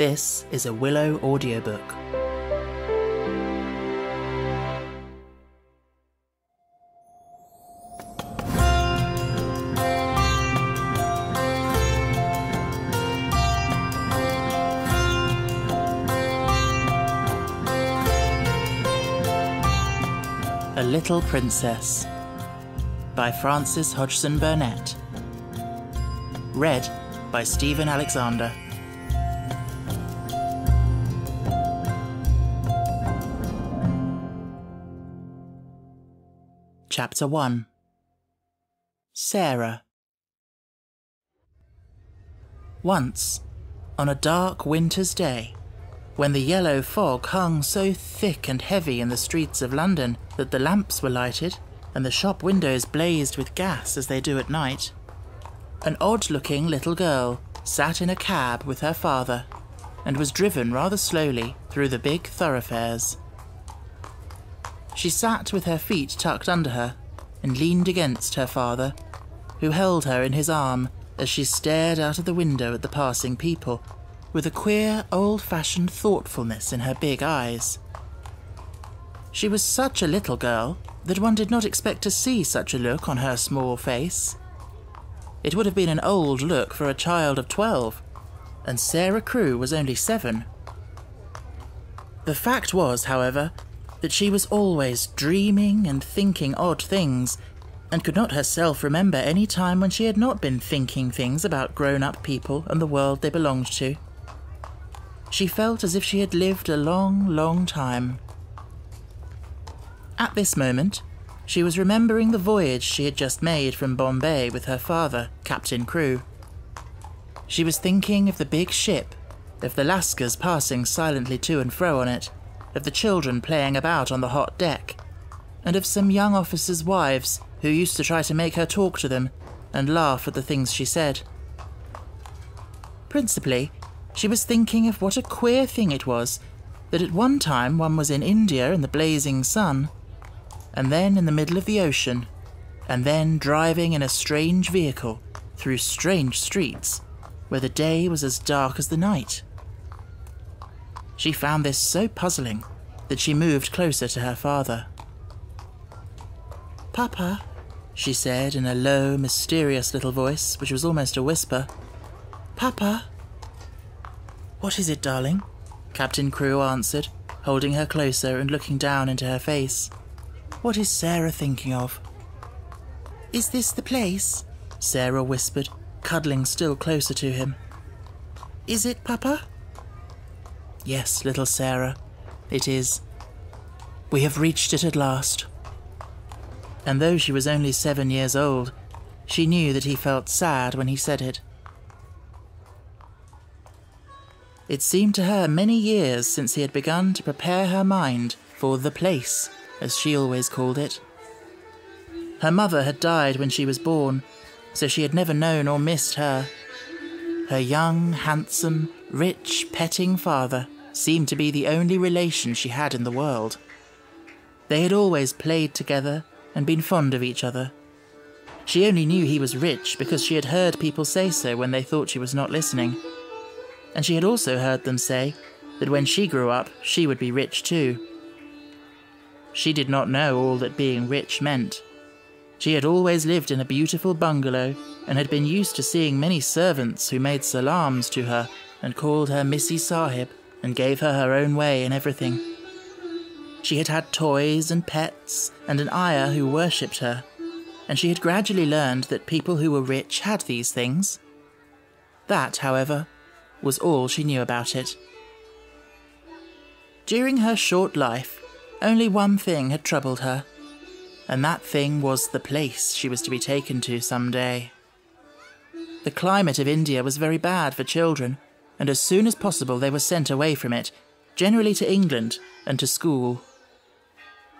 This is a Willow audiobook. A Little Princess by Frances Hodgson Burnett. Read by Stephen Alexander. Chapter 1 Sara Once, on a dark winter's day, when the yellow fog hung so thick and heavy in the streets of London that the lamps were lighted and the shop windows blazed with gas as they do at night, an odd looking little girl sat in a cab with her father and was driven rather slowly through the big thoroughfares. She sat with her feet tucked under her and leaned against her father, who held her in his arm as she stared out of the window at the passing people with a queer, old fashioned thoughtfulness in her big eyes. She was such a little girl that one did not expect to see such a look on her small face. It would have been an old look for a child of twelve, and Sara Crewe was only seven. The fact was, however, that she was always dreaming and thinking odd things, and could not herself remember any time when she had not been thinking things about grown up people and the world they belonged to. She felt as if she had lived a long, long time. At this moment, she was remembering the voyage she had just made from Bombay with her father, Captain Crewe. She was thinking of the big ship, of the Lascars passing silently to and fro on it, of the children playing about on the hot deck, and of some young officers' wives who used to try to make her talk to them and laugh at the things she said. Principally, she was thinking of what a queer thing it was that at one time one was in India in the blazing sun, and then in the middle of the ocean, and then driving in a strange vehicle through strange streets where the day was as dark as the night. She found this so puzzling that she moved closer to her father. Papa, she said in a low, mysterious little voice which was almost a whisper. Papa. What is it, darling? Captain Crewe answered, holding her closer and looking down into her face. What is Sara thinking of? Is this the place? Sara whispered, cuddling still closer to him. Is it, Papa? Yes, little Sara, it is. We have reached it at last. And though she was only seven years old, she knew that he felt sad when he said it. It seemed to her many years since he had begun to prepare her mind for the place, as she always called it. Her mother had died when she was born, so she had never known or missed her. Her young, handsome, rich, petting father seemed to be the only relation she had in the world. They had always played together and been fond of each other. She only knew he was rich because she had heard people say so when they thought she was not listening. And she had also heard them say that when she grew up, she would be rich too. She did not know all that being rich meant. She had always lived in a beautiful bungalow and had been used to seeing many servants who made salams to her and called her Missy Sahib and gave her her own way in everything. She had had toys and pets and an ayah who worshipped her, and she had gradually learned that people who were rich had these things. That, however, was all she knew about it. During her short life, only one thing had troubled her, and that thing was the place she was to be taken to some day. The climate of India was very bad for children, and as soon as possible they were sent away from it, generally to England and to school.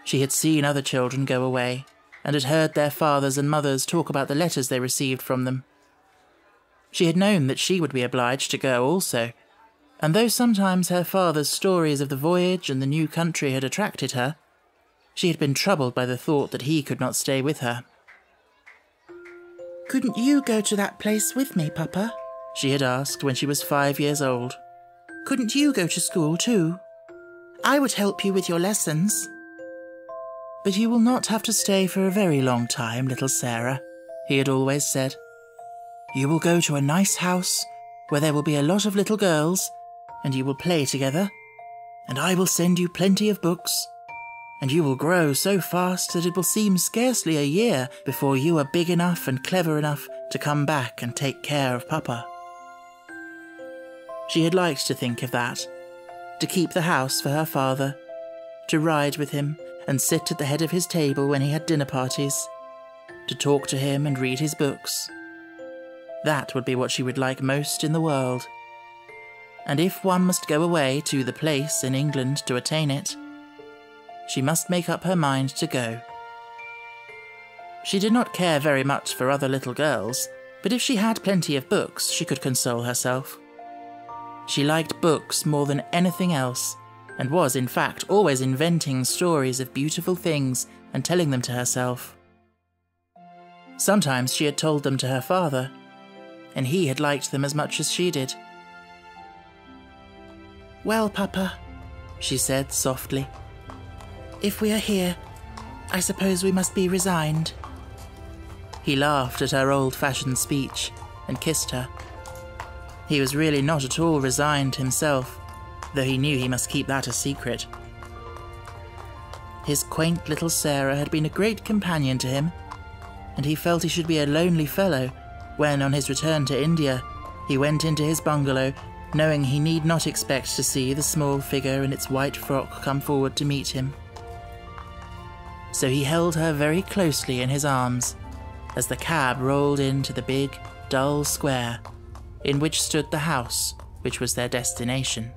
She had seen other children go away, and had heard their fathers and mothers talk about the letters they received from them. She had known that she would be obliged to go also, and though sometimes her father's stories of the voyage and the new country had attracted her, she had been troubled by the thought that he could not stay with her. Couldn't you go to that place with me, Papa? She had asked when she was five years old. couldn't you go to school too? I would help you with your lessons. But you will not have to stay for a very long time, little Sara, he had always said. You will go to a nice house where there will be a lot of little girls, and you will play together, and I will send you plenty of books, and you will grow so fast that it will seem scarcely a year before you are big enough and clever enough to come back and take care of Papa. She had liked to think of that, to keep the house for her father, to ride with him and sit at the head of his table when he had dinner parties, to talk to him and read his books. That would be what she would like most in the world. And if one must go away to the place in England to attain it, she must make up her mind to go. She did not care very much for other little girls, but if she had plenty of books, she could console herself. She liked books more than anything else, and was, in fact, always inventing stories of beautiful things and telling them to herself. Sometimes she had told them to her father, and he had liked them as much as she did. Well, Papa, she said softly, if we are here, I suppose we must be resigned. He laughed at her old fashioned speech and kissed her. He was really not at all resigned himself, though he knew he must keep that a secret. His quaint little Sara had been a great companion to him, and he felt he should be a lonely fellow when, on his return to India, he went into his bungalow, knowing he need not expect to see the small figure in its white frock come forward to meet him. So he held her very closely in his arms as the cab rolled into the big, dull square in which stood the house which was their destination.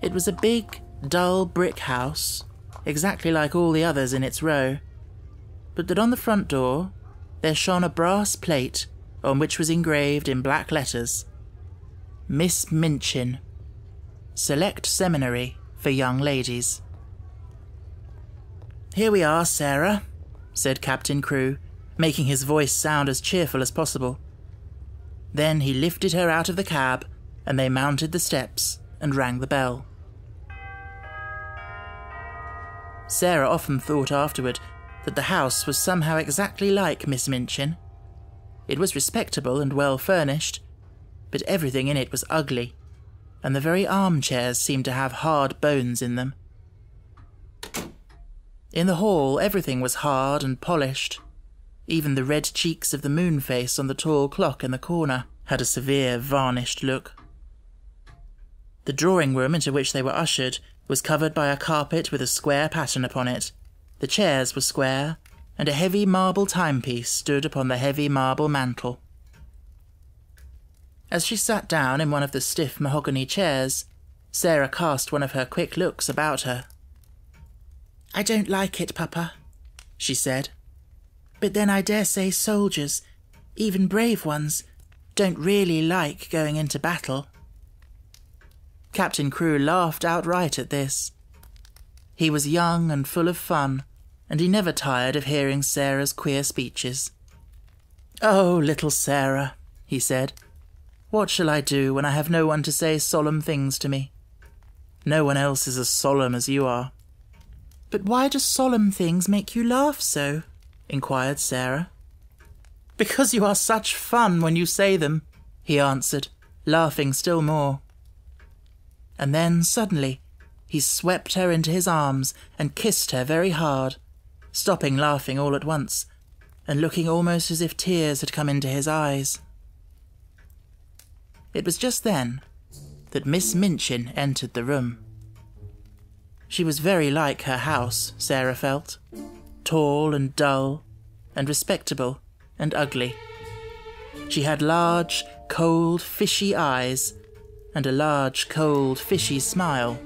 It was a big, dull brick house, exactly like all the others in its row, but that on the front door there shone a brass plate on which was engraved in black letters Miss Minchin, Select Seminary for Young Ladies. Here we are, Sara, said Captain Crewe, making his voice sound as cheerful as possible. Then he lifted her out of the cab, and they mounted the steps and rang the bell. Sara often thought afterward that the house was somehow exactly like Miss Minchin. It was respectable and well furnished, but everything in it was ugly, and the very armchairs seemed to have hard bones in them. In the hall, everything was hard and polished. Even the red cheeks of the moon face on the tall clock in the corner had a severe, varnished look. The drawing room into which they were ushered was covered by a carpet with a square pattern upon it. The chairs were square, and a heavy marble timepiece stood upon the heavy marble mantel. As she sat down in one of the stiff mahogany chairs, Sara cast one of her quick looks about her. I don't like it, Papa, she said. But then I dare say soldiers, even brave ones, don't really like going into battle. Captain Crewe laughed outright at this. He was young and full of fun, and he never tired of hearing Sara's queer speeches. Oh, little Sara, he said, what shall I do when I have no one to say solemn things to me? No one else is as solemn as you are. But why do solemn things make you laugh so? Inquired Sara. Because you are such fun when you say them, he answered, laughing still more. And then suddenly he swept her into his arms and kissed her very hard, stopping laughing all at once, and looking almost as if tears had come into his eyes. It was just then that Miss Minchin entered the room. She was very like her house, Sara felt. Tall and dull, and respectable and ugly. She had large, cold, fishy eyes, and a large, cold, fishy smile.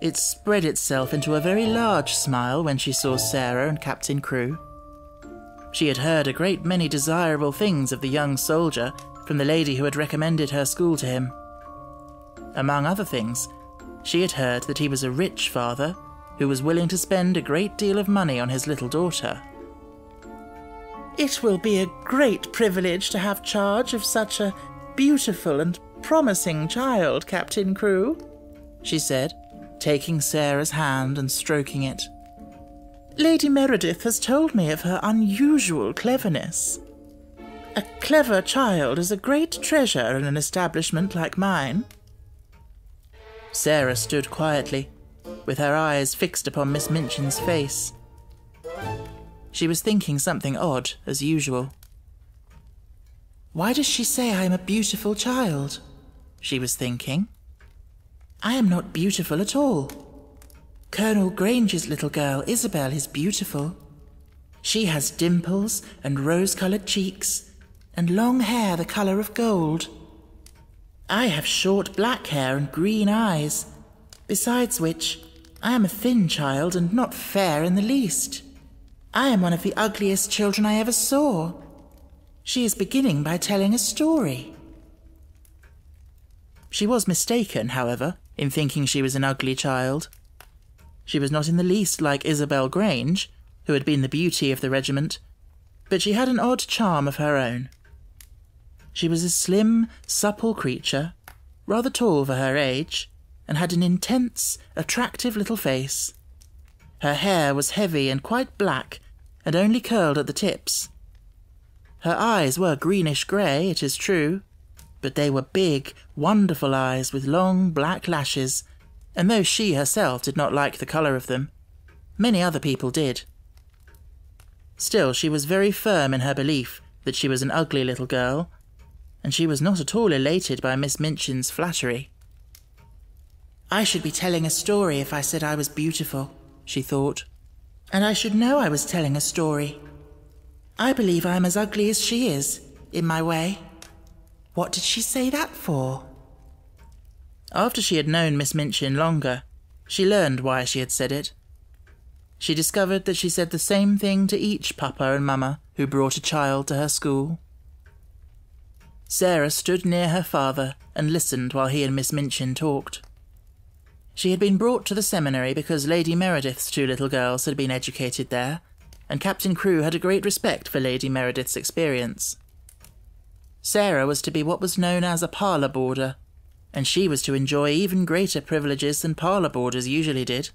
It spread itself into a very large smile when she saw Sara and Captain Crewe. She had heard a great many desirable things of the young soldier from the lady who had recommended her school to him. Among other things, she had heard that he was a rich father who was willing to spend a great deal of money on his little daughter. It will be a great privilege to have charge of such a beautiful and promising child, Captain Crewe, she said, taking Sara's hand and stroking it. Lady Meredith has told me of her unusual cleverness. A clever child is a great treasure in an establishment like mine. Sarah stood quietly, with her eyes fixed upon Miss Minchin's face. She was thinking something odd, as usual. Why does she say I am a beautiful child? She was thinking. I am not beautiful at all. Colonel Grange's little girl, Isabel, is beautiful. She has dimples and rose coloured cheeks and long hair the colour of gold. I have short black hair and green eyes, besides which, I am a thin child and not fair in the least. I am one of the ugliest children I ever saw. She is beginning by telling a story. She was mistaken, however, in thinking she was an ugly child. She was not in the least like Isabel Grange, who had been the beauty of the regiment, but she had an odd charm of her own. She was a slim, supple creature, rather tall for her age, and had an intense, attractive little face. Her hair was heavy and quite black, and only curled at the tips. Her eyes were greenish grey, it is true, but they were big, wonderful eyes with long black lashes, and though she herself did not like the colour of them, many other people did. Still, she was very firm in her belief that she was an ugly little girl, and she was not at all elated by Miss Minchin's flattery. I should be telling a story if I said I was beautiful, she thought. And I should know I was telling a story. I believe I am as ugly as she is, in my way. What did she say that for? After she had known Miss Minchin longer, she learned why she had said it. She discovered that she said the same thing to each papa and mamma who brought a child to her school. Sara stood near her father and listened while he and Miss Minchin talked. She had been brought to the seminary because Lady Meredith's two little girls had been educated there, and Captain Crewe had a great respect for Lady Meredith's experience. Sara was to be what was known as a parlour boarder, and she was to enjoy even greater privileges than parlour boarders usually did.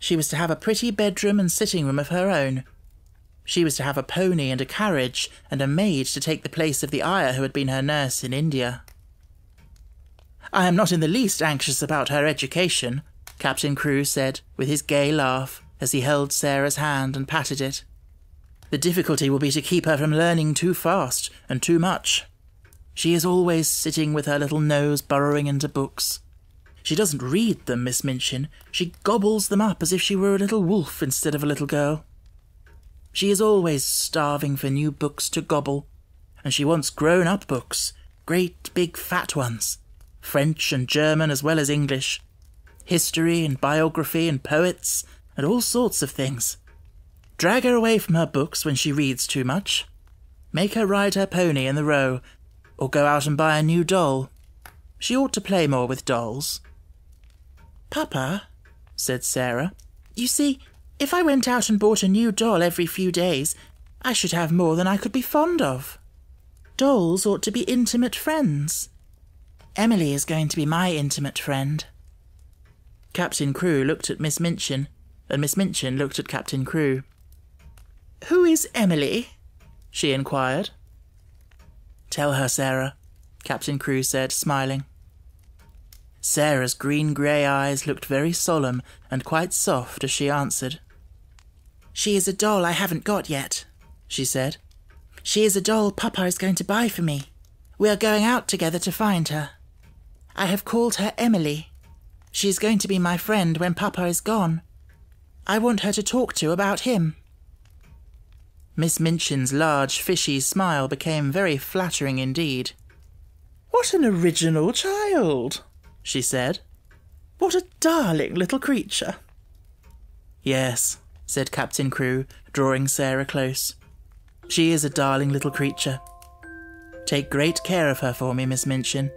She was to have a pretty bedroom and sitting room of her own. She was to have a pony and a carriage and a maid to take the place of the ayah who had been her nurse in India. I am not in the least anxious about her education, Captain Crewe said, with his gay laugh, as he held Sara's hand and patted it. The difficulty will be to keep her from learning too fast and too much. She is always sitting with her little nose burrowing into books. She doesn't read them, Miss Minchin. She gobbles them up as if she were a little wolf instead of a little girl. She is always starving for new books to gobble, and she wants grown up books, great big fat ones, French and German as well as English, history and biography and poets, and all sorts of things. Drag her away from her books when she reads too much. Make her ride her pony in the row, or go out and buy a new doll. She ought to play more with dolls. Papa, said Sara, you see, if I went out and bought a new doll every few days, I should have more than I could be fond of. Dolls ought to be intimate friends. Emily is going to be my intimate friend. Captain Crewe looked at Miss Minchin, and Miss Minchin looked at Captain Crewe. Who is Emily? she inquired. Tell her, Sara, Captain Crewe said, smiling. Sara's green grey eyes looked very solemn and quite soft as she answered. She is a doll I haven't got yet, she said. She is a doll Papa is going to buy for me. We are going out together to find her. I have called her Emily. She is going to be my friend when Papa is gone. I want her to talk to about him. Miss Minchin's large, fishy smile became very flattering indeed. What an original child, she said. What a darling little creature. Yes, said Captain Crewe, drawing Sara close. She is a darling little creature. Take great care of her for me, Miss Minchin.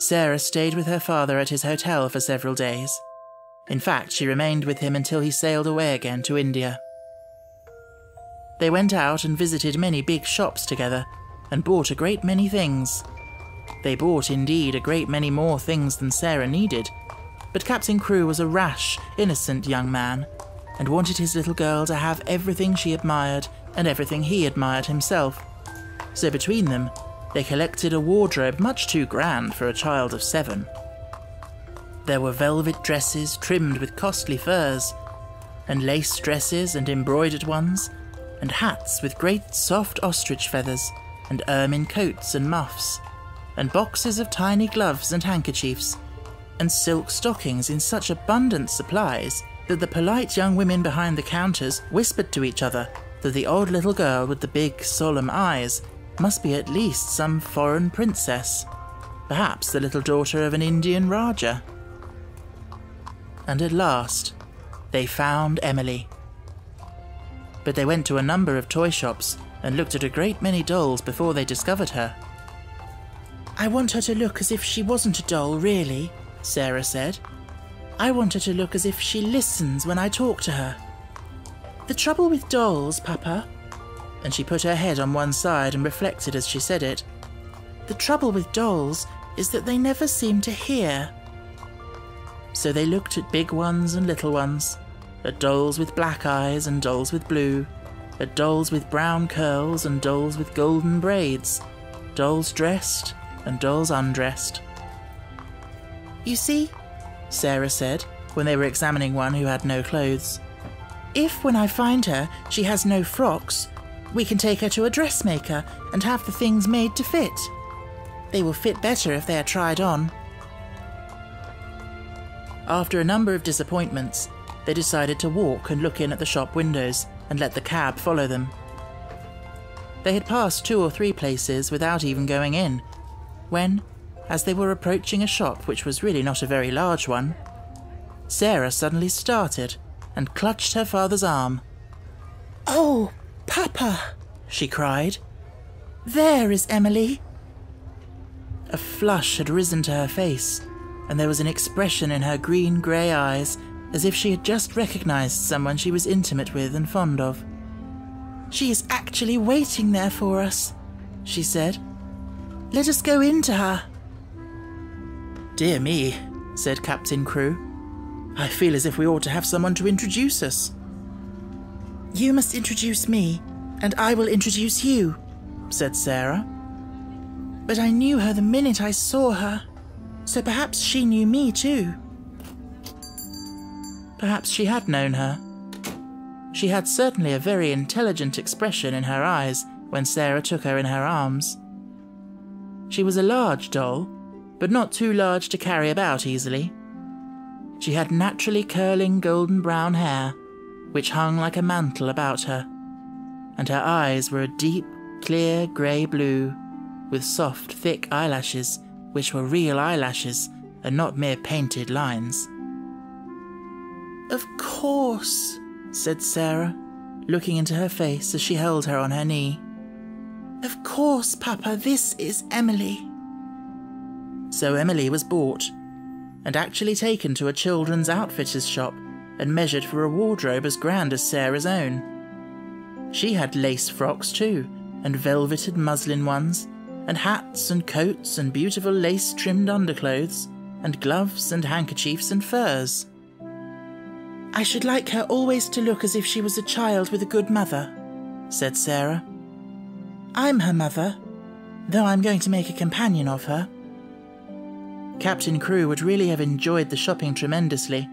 Sara stayed with her father at his hotel for several days. In fact, she remained with him until he sailed away again to India. They went out and visited many big shops together, and bought a great many things. They bought indeed a great many more things than Sara needed, but Captain Crewe was a rash, innocent young man, and wanted his little girl to have everything she admired and everything he admired himself. So between them, they collected a wardrobe much too grand for a child of seven. There were velvet dresses trimmed with costly furs, and lace dresses and embroidered ones, and hats with great soft ostrich feathers, and ermine coats and muffs, and boxes of tiny gloves and handkerchiefs, and silk stockings in such abundant supplies that the polite young women behind the counters whispered to each other that the odd little girl with the big, solemn eyes must be at least some foreign princess, perhaps the little daughter of an Indian Raja. And at last, they found Emily. But they went to a number of toy shops and looked at a great many dolls before they discovered her. I want her to look as if she wasn't a doll, really, Sara said. I want her to look as if she listens when I talk to her. The trouble with dolls, Papa, and she put her head on one side and reflected as she said it. The trouble with dolls is that they never seem to hear. So they looked at big ones and little ones, at dolls with black eyes and dolls with blue, at dolls with brown curls and dolls with golden braids, dolls dressed and dolls undressed. You see, Sara said, when they were examining one who had no clothes. If, when I find her, she has no frocks, we can take her to a dressmaker and have the things made to fit. They will fit better if they are tried on. After a number of disappointments, they decided to walk and look in at the shop windows and let the cab follow them. They had passed two or three places without even going in, when, as they were approaching a shop which was really not a very large one, Sara suddenly started and clutched her father's arm. Oh, Papa, she cried. There is Emily. A flush had risen to her face, and there was an expression in her green grey eyes as if she had just recognized someone she was intimate with and fond of. She is actually waiting there for us, she said. Let us go in to her. Dear me, said Captain Crewe. I feel as if we ought to have someone to introduce us. You must introduce me, and I will introduce you, said Sara. But I knew her the minute I saw her, so perhaps she knew me too. Perhaps she had known her. She had certainly a very intelligent expression in her eyes when Sara took her in her arms. She was a large doll, but not too large to carry about easily. She had naturally curling golden brown hair, which hung like a mantle about her, and her eyes were a deep, clear grey blue, with soft, thick eyelashes, which were real eyelashes and not mere painted lines. Of course, said Sara, looking into her face as she held her on her knee. Of course, Papa, this is Emily. So Emily was bought, and actually taken to a children's outfitter's shop and measured for a wardrobe as grand as Sara's own. She had lace frocks too, and velveted muslin ones, and hats and coats and beautiful lace trimmed underclothes, and gloves and handkerchiefs and furs. I should like her always to look as if she was a child with a good mother, said Sara. I'm her mother, though I'm going to make a companion of her. Captain Crewe would really have enjoyed the shopping tremendously,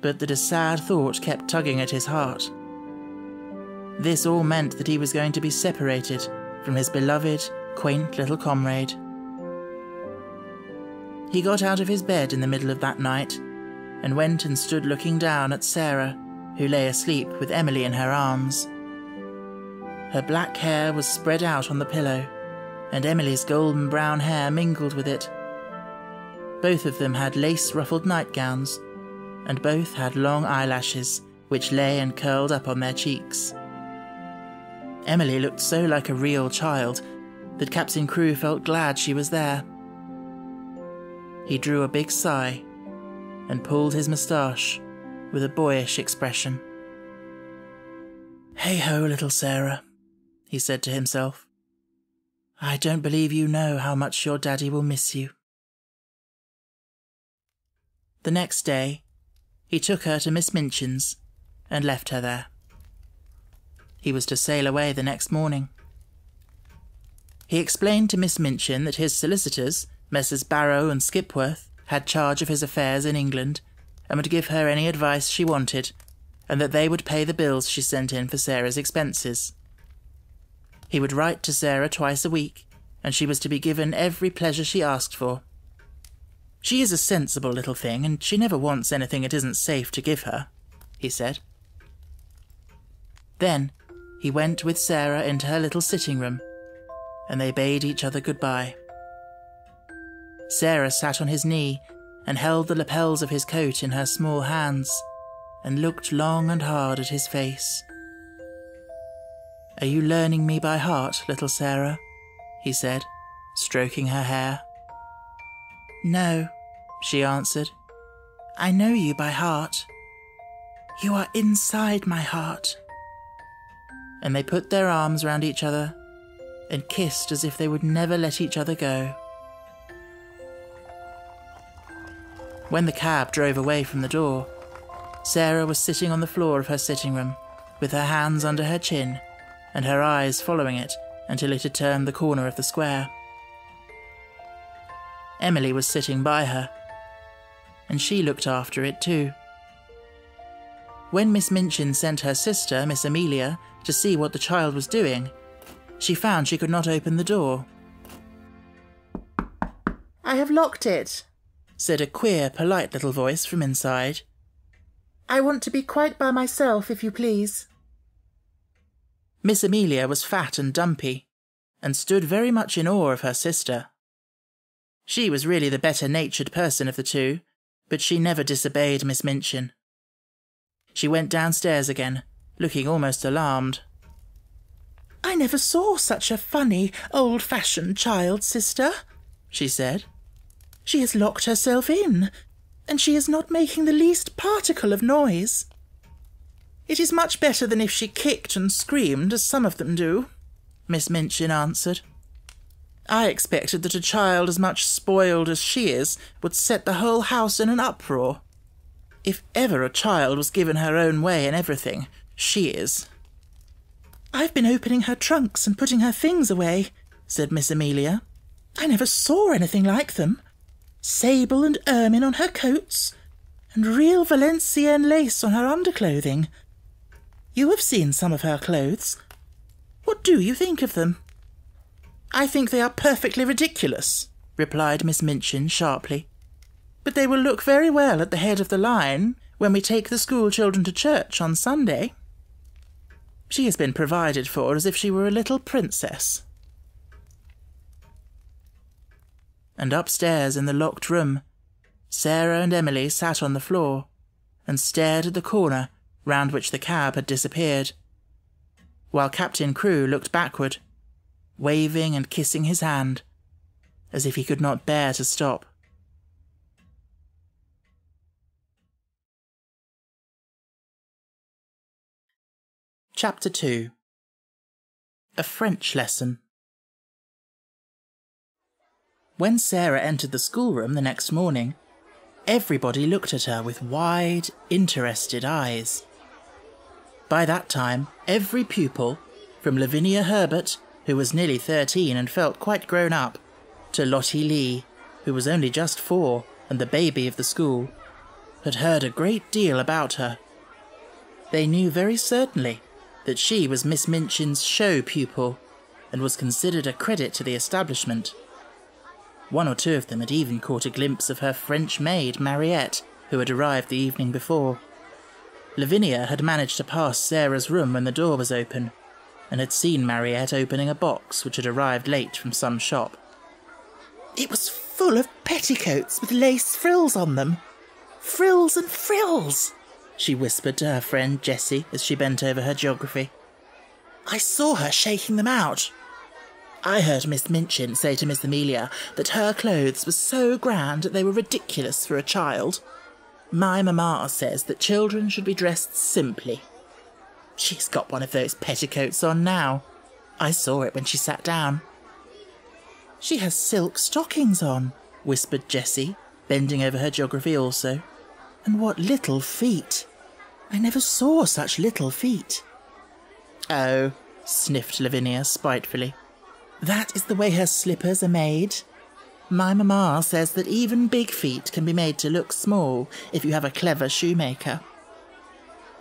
but that a sad thought kept tugging at his heart. This all meant that he was going to be separated from his beloved, quaint little comrade. He got out of his bed in the middle of that night and went and stood looking down at Sara, who lay asleep with Emily in her arms. Her black hair was spread out on the pillow, and Emily's golden brown hair mingled with it both of them had lace ruffled nightgowns, and both had long eyelashes which lay and curled up on their cheeks. Emily looked so like a real child that Captain Crewe felt glad she was there. He drew a big sigh and pulled his moustache with a boyish expression. Hey ho, little Sara, he said to himself. I don't believe you know how much your daddy will miss you. The next day, he took her to Miss Minchin's and left her there. He was to sail away the next morning. He explained to Miss Minchin that his solicitors, Messrs. Barrow and Skipworth, had charge of his affairs in England and would give her any advice she wanted, and that they would pay the bills she sent in for Sara's expenses. He would write to Sara twice a week, and she was to be given every pleasure she asked for. She is a sensible little thing, and she never wants anything it isn't safe to give her, he said. Then he went with Sara into her little sitting room, and they bade each other goodbye. Sara sat on his knee and held the lapels of his coat in her small hands and looked long and hard at his face. Are you learning me by heart, little Sara? he said, stroking her hair. No, she answered. I know you by heart. You are inside my heart. And they put their arms round each other and kissed as if they would never let each other go. When the cab drove away from the door, Sara was sitting on the floor of her sitting room, with her hands under her chin and her eyes following it until it had turned the corner of the square. Emily was sitting by her, and she looked after it too. When Miss Minchin sent her sister, Miss Amelia, to see what the child was doing, she found she could not open the door. I have locked it, said a queer, polite little voice from inside. I want to be quite by myself, if you please. Miss Amelia was fat and dumpy, and stood very much in awe of her sister. She was really the better natured person of the two, but she never disobeyed Miss Minchin. She went downstairs again, looking almost alarmed. I never saw such a funny, old fashioned child, sister, she said. She has locked herself in, and she is not making the least particle of noise. It is much better than if she kicked and screamed, as some of them do, Miss Minchin answered. I expected that a child as much spoiled as she is would set the whole house in an uproar. If ever a child was given her own way in everything, she is. I've been opening her trunks and putting her things away, said Miss Amelia. I never saw anything like them sable and ermine on her coats, and real Valenciennes lace on her underclothing. You have seen some of her clothes. What do you think of them? I think they are perfectly ridiculous, replied Miss Minchin sharply. But they will look very well at the head of the line when we take the school children to church on Sunday. She has been provided for as if she were a little princess. and upstairs in the locked room, Sara and Emily sat on the floor and stared at the corner round which the cab had disappeared, while Captain Crewe looked backward, waving and kissing his hand, as if he could not bear to stop. Chapter 2 A French Lesson when Sara entered the schoolroom the next morning, everybody looked at her with wide, interested eyes. By that time, every pupil, from Lavinia Herbert, who was nearly thirteen and felt quite grown up, to Lottie Legh, who was only just four and the baby of the school, had heard a great deal about her. They knew very certainly that she was Miss Minchin's show pupil and was considered a credit to the establishment. One or two of them had even caught a glimpse of her French maid, Mariette, who had arrived the evening before. Lavinia had managed to pass Sara's room when the door was open, and had seen Mariette opening a box which had arrived late from some shop. It was full of petticoats with lace frills on them. Frills and frills, she whispered to her friend Jessie as she bent over her geography. I saw her shaking them out. I heard Miss Minchin say to Miss Amelia that her clothes were so grand that they were ridiculous for a child. My mamma says that children should be dressed simply. She's got one of those petticoats on now. I saw it when she sat down. She has silk stockings on, whispered Jessie, bending over her geography also. And what little feet! I never saw such little feet. Oh, sniffed Lavinia spitefully. That is the way her slippers are made. My mamma says that even big feet can be made to look small if you have a clever shoemaker.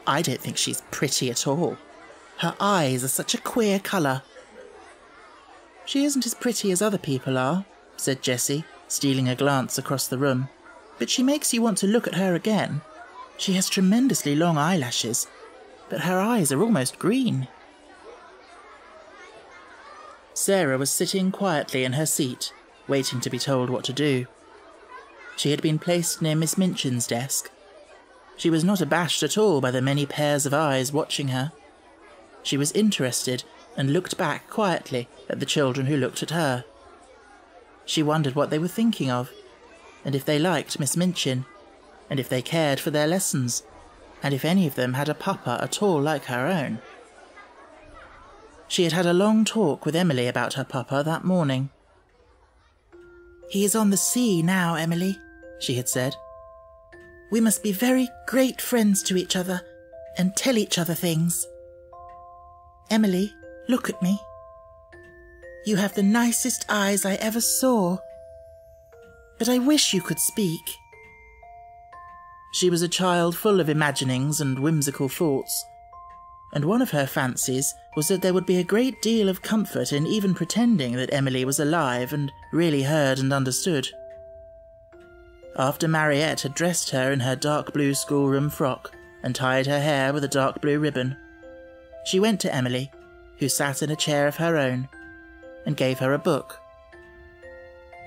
I don't think she's pretty at all. Her eyes are such a queer colour. She isn't as pretty as other people are, said Jessie, stealing a glance across the room. But she makes you want to look at her again. She has tremendously long eyelashes, but her eyes are almost green. Sara was sitting quietly in her seat, waiting to be told what to do. She had been placed near Miss Minchin's desk. She was not abashed at all by the many pairs of eyes watching her. She was interested and looked back quietly at the children who looked at her. She wondered what they were thinking of, and if they liked Miss Minchin, and if they cared for their lessons, and if any of them had a papa at all like her own. She had had a long talk with Emily about her papa that morning. He is on the sea now, Emily, she had said. We must be very great friends to each other and tell each other things. Emily, look at me. You have the nicest eyes I ever saw. But I wish you could speak. She was a child full of imaginings and whimsical thoughts and one of her fancies was that there would be a great deal of comfort in even pretending that Emily was alive and really heard and understood. After Mariette had dressed her in her dark blue schoolroom frock and tied her hair with a dark blue ribbon, she went to Emily, who sat in a chair of her own, and gave her a book.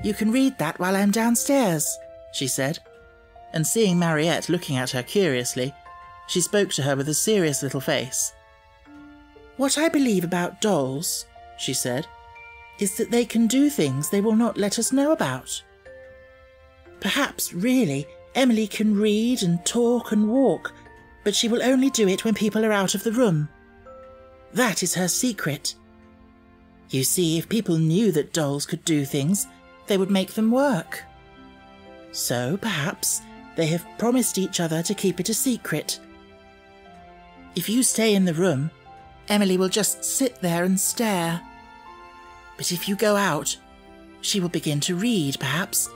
You can read that while I'm downstairs, she said, and seeing Mariette looking at her curiously, she spoke to her with a serious little face. What I believe about dolls, she said, is that they can do things they will not let us know about. Perhaps, really, Emily can read and talk and walk, but she will only do it when people are out of the room. That is her secret. You see, if people knew that dolls could do things, they would make them work. So, perhaps, they have promised each other to keep it a secret if you stay in the room, Emily will just sit there and stare. But if you go out, she will begin to read, perhaps,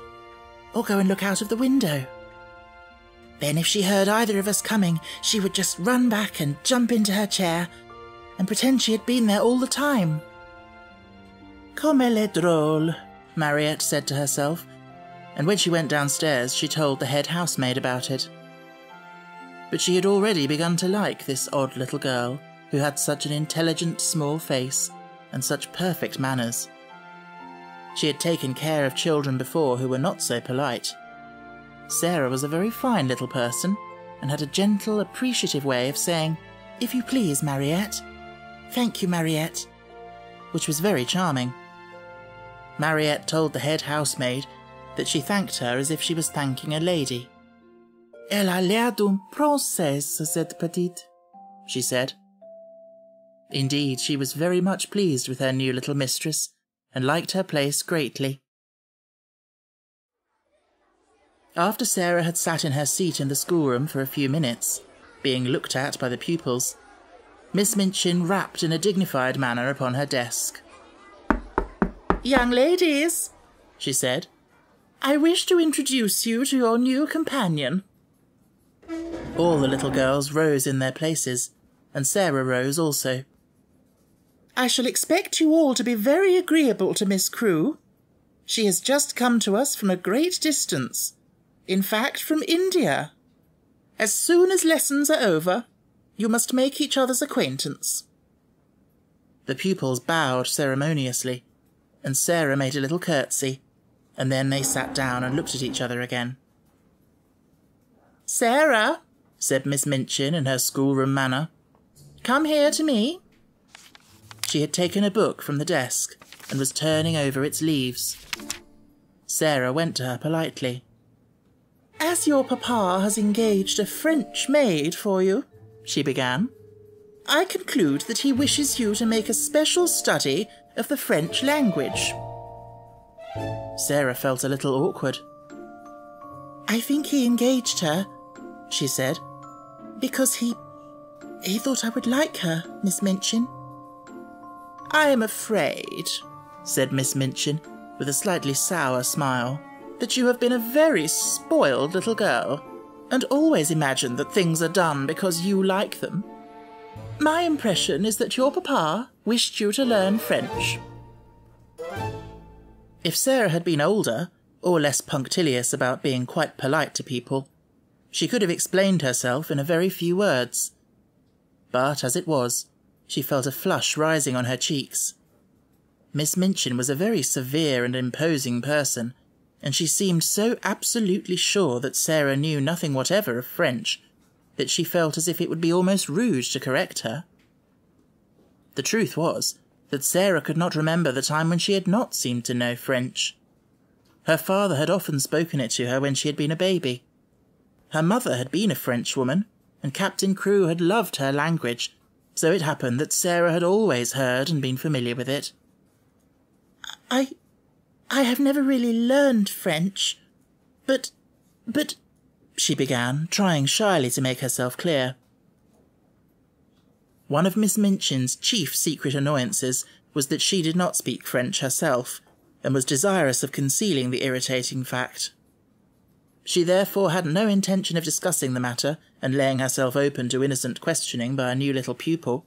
or go and look out of the window. Then, if she heard either of us coming, she would just run back and jump into her chair and pretend she had been there all the time. Comme elle drôle, Mariette said to herself, and when she went downstairs, she told the head housemaid about it but she had already begun to like this odd little girl who had such an intelligent small face and such perfect manners. She had taken care of children before who were not so polite. Sara was a very fine little person and had a gentle, appreciative way of saying, If you please, Mariette. Thank you, Mariette. Which was very charming. Mariette told the head housemaid that she thanked her as if she was thanking a lady. Elle a l'air d'une princesse, cette petite, she said. Indeed, she was very much pleased with her new little mistress, and liked her place greatly. After Sara had sat in her seat in the schoolroom for a few minutes, being looked at by the pupils, Miss Minchin rapped in a dignified manner upon her desk. Young ladies, she said, I wish to introduce you to your new companion. All the little girls rose in their places, and Sara rose also. I shall expect you all to be very agreeable to Miss Crewe. She has just come to us from a great distance. In fact, from India. As soon as lessons are over, you must make each other's acquaintance. The pupils bowed ceremoniously, and Sara made a little curtsy, and then they sat down and looked at each other again. Sara, said Miss Minchin in her schoolroom manner. Come here to me. She had taken a book from the desk and was turning over its leaves. Sara went to her politely. As your papa has engaged a French maid for you, she began, I conclude that he wishes you to make a special study of the French language. Sara felt a little awkward. I think he engaged her, she said, because he. he thought I would like her, Miss Minchin. I am afraid, said Miss Minchin, with a slightly sour smile, that you have been a very spoiled little girl, and always imagine that things are done because you like them. My impression is that your papa wished you to learn French. If Sara had been older, or less punctilious about being quite polite to people, she could have explained herself in a very few words. But as it was, she felt a flush rising on her cheeks. Miss Minchin was a very severe and imposing person, and she seemed so absolutely sure that Sara knew nothing whatever of French that she felt as if it would be almost rude to correct her. The truth was that Sara could not remember the time when she had not seemed to know French. Her father had often spoken it to her when she had been a baby. Her mother had been a Frenchwoman, and Captain Crewe had loved her language, so it happened that Sara had always heard and been familiar with it. I. I have never really learned French, but. but. she began, trying shyly to make herself clear. One of Miss Minchin's chief secret annoyances was that she did not speak French herself, and was desirous of concealing the irritating fact. She therefore had no intention of discussing the matter and laying herself open to innocent questioning by a new little pupil.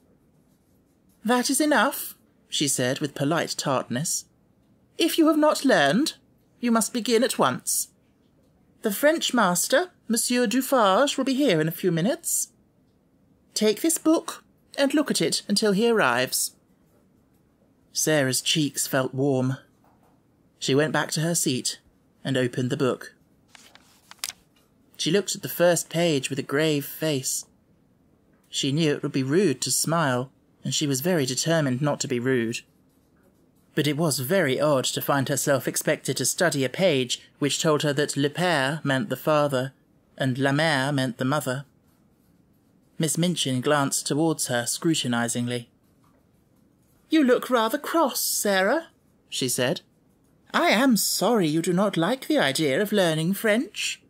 That is enough, she said with polite tartness. If you have not learned, you must begin at once. The French master, Monsieur Dufarge, will be here in a few minutes. Take this book and look at it until he arrives. Sara's cheeks felt warm. She went back to her seat and opened the book. She looked at the first page with a grave face. She knew it would be rude to smile, and she was very determined not to be rude. But it was very odd to find herself expected to study a page which told her that le père meant the father, and la mère meant the mother. Miss Minchin glanced towards her scrutinizingly. You look rather cross, Sara, she said. I am sorry you do not like the idea of learning French.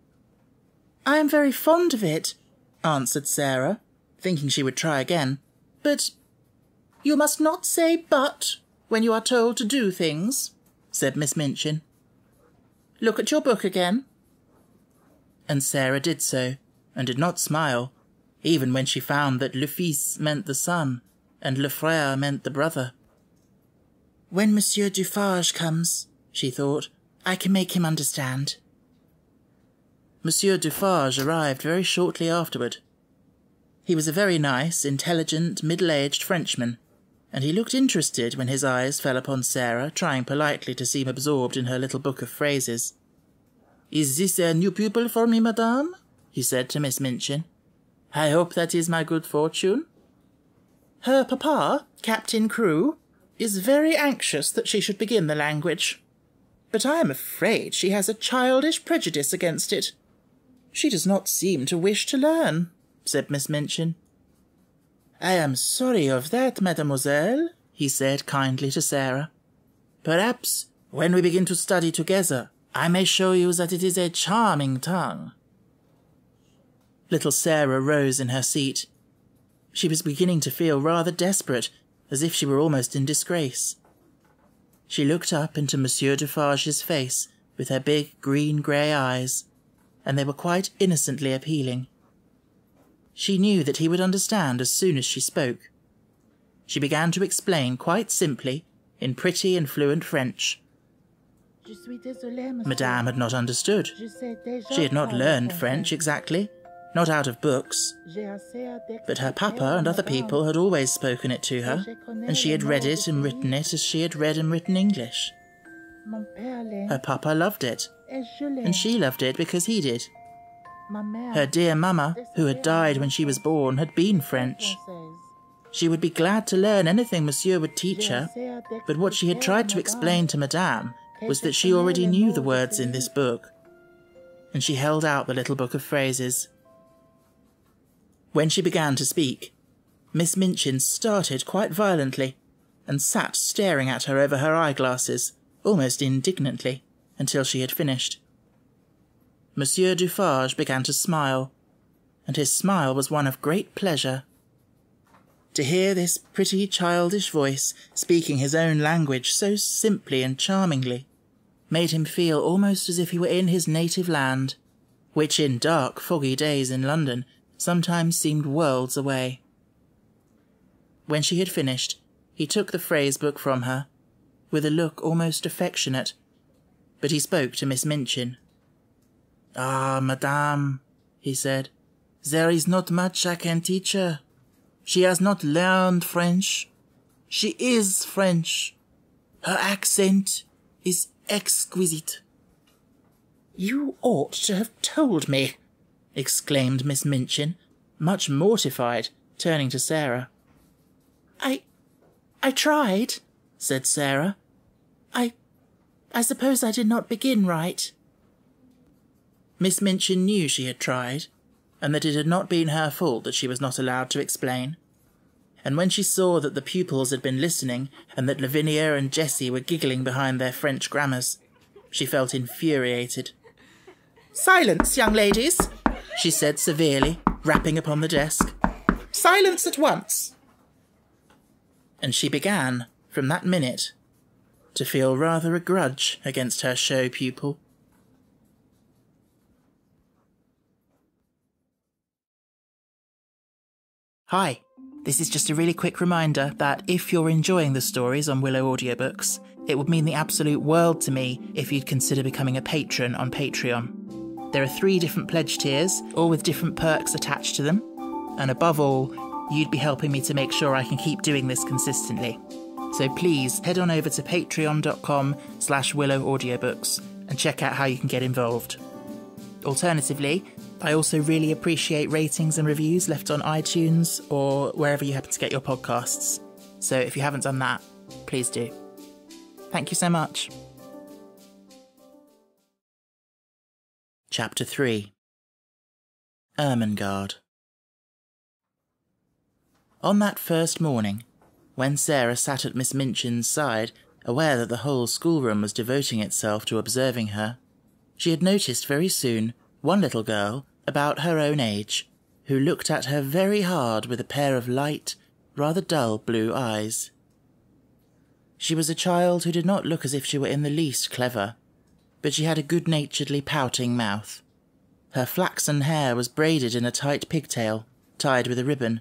I am very fond of it, answered Sara, thinking she would try again. But you must not say but when you are told to do things, said Miss Minchin. Look at your book again. And Sara did so, and did not smile, even when she found that le fils meant the son, and le frère meant the brother. When Monsieur Dufarge comes, she thought, I can make him understand. Monsieur Dufarge arrived very shortly afterward. He was a very nice, intelligent, middle-aged Frenchman, and he looked interested when his eyes fell upon Sara, trying politely to seem absorbed in her little book of phrases. Is this a new pupil for me, madame? he said to Miss Minchin. I hope that is my good fortune. Her papa, Captain Crewe, is very anxious that she should begin the language, but I am afraid she has a childish prejudice against it. She does not seem to wish to learn, said Miss Minchin. I am sorry of that, mademoiselle, he said kindly to Sara. Perhaps, when we begin to study together, I may show you that it is a charming tongue. Little Sara rose in her seat. She was beginning to feel rather desperate, as if she were almost in disgrace. She looked up into Monsieur Dufarge's face with her big green-grey eyes and they were quite innocently appealing. She knew that he would understand as soon as she spoke. She began to explain quite simply, in pretty and fluent French. Madame had not understood. She had not learned French exactly, not out of books. But her papa and other people had always spoken it to her, and she had read it and written it as she had read and written English. Her papa loved it, and she loved it because he did. Her dear mamma, who had died when she was born, had been French. She would be glad to learn anything Monsieur would teach her, but what she had tried to explain to Madame was that she already knew the words in this book. And she held out the little book of phrases. When she began to speak, Miss Minchin started quite violently and sat staring at her over her eyeglasses, almost indignantly until she had finished. Monsieur Dufarge began to smile, and his smile was one of great pleasure. To hear this pretty childish voice speaking his own language so simply and charmingly made him feel almost as if he were in his native land, which in dark, foggy days in London sometimes seemed worlds away. When she had finished, he took the phrase book from her, with a look almost affectionate, but he spoke to Miss Minchin. Ah, madame, he said, there is not much I can teach her. She has not learned French. She is French. Her accent is exquisite. You ought to have told me, exclaimed Miss Minchin, much mortified, turning to Sara. I. I tried, said Sara. I. I suppose I did not begin right. Miss Minchin knew she had tried, and that it had not been her fault that she was not allowed to explain. And when she saw that the pupils had been listening, and that Lavinia and Jessie were giggling behind their French grammars, she felt infuriated. Silence, young ladies, she said severely, rapping upon the desk. Silence at once. And she began, from that minute, to feel rather a grudge against her show pupil. Hi, this is just a really quick reminder that if you're enjoying the stories on Willow Audiobooks, it would mean the absolute world to me if you'd consider becoming a patron on Patreon. There are three different pledge tiers, all with different perks attached to them, and above all, you'd be helping me to make sure I can keep doing this consistently. So please head on over to patreon.com slash willow audiobooks and check out how you can get involved. Alternatively, I also really appreciate ratings and reviews left on iTunes or wherever you happen to get your podcasts. So if you haven't done that, please do. Thank you so much. Chapter 3 Ermengarde On that first morning, when Sara sat at Miss Minchin's side, aware that the whole schoolroom was devoting itself to observing her, she had noticed very soon one little girl, about her own age, who looked at her very hard with a pair of light, rather dull blue eyes. She was a child who did not look as if she were in the least clever, but she had a good naturedly pouting mouth. Her flaxen hair was braided in a tight pigtail, tied with a ribbon,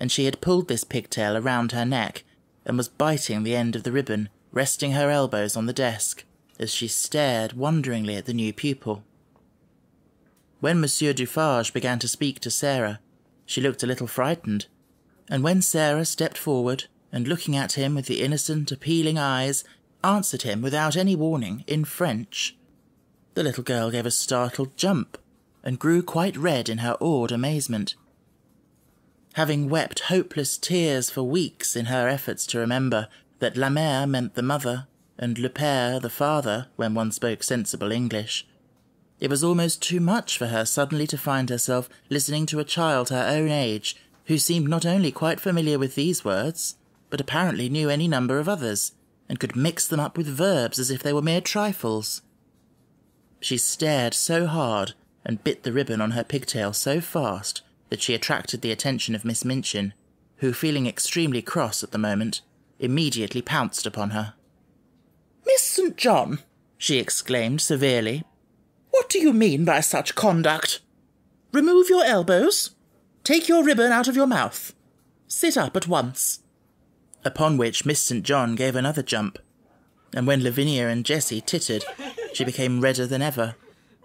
and she had pulled this pigtail around her neck and was biting the end of the ribbon, resting her elbows on the desk as she stared wonderingly at the new pupil. When Monsieur Dufarge began to speak to Sara, she looked a little frightened, and when Sara stepped forward and, looking at him with the innocent, appealing eyes, answered him without any warning in French, the little girl gave a startled jump and grew quite red in her awed amazement. Having wept hopeless tears for weeks in her efforts to remember that la mère meant the mother and le père the father when one spoke sensible English, it was almost too much for her suddenly to find herself listening to a child her own age, who seemed not only quite familiar with these words, but apparently knew any number of others, and could mix them up with verbs as if they were mere trifles. She stared so hard and bit the ribbon on her pigtail so fast that she attracted the attention of Miss Minchin, who, feeling extremely cross at the moment, immediately pounced upon her. Miss St. John, she exclaimed severely, what do you mean by such conduct? Remove your elbows. Take your ribbon out of your mouth. Sit up at once. Upon which Miss St. John gave another jump, and when Lavinia and Jessie tittered, she became redder than ever.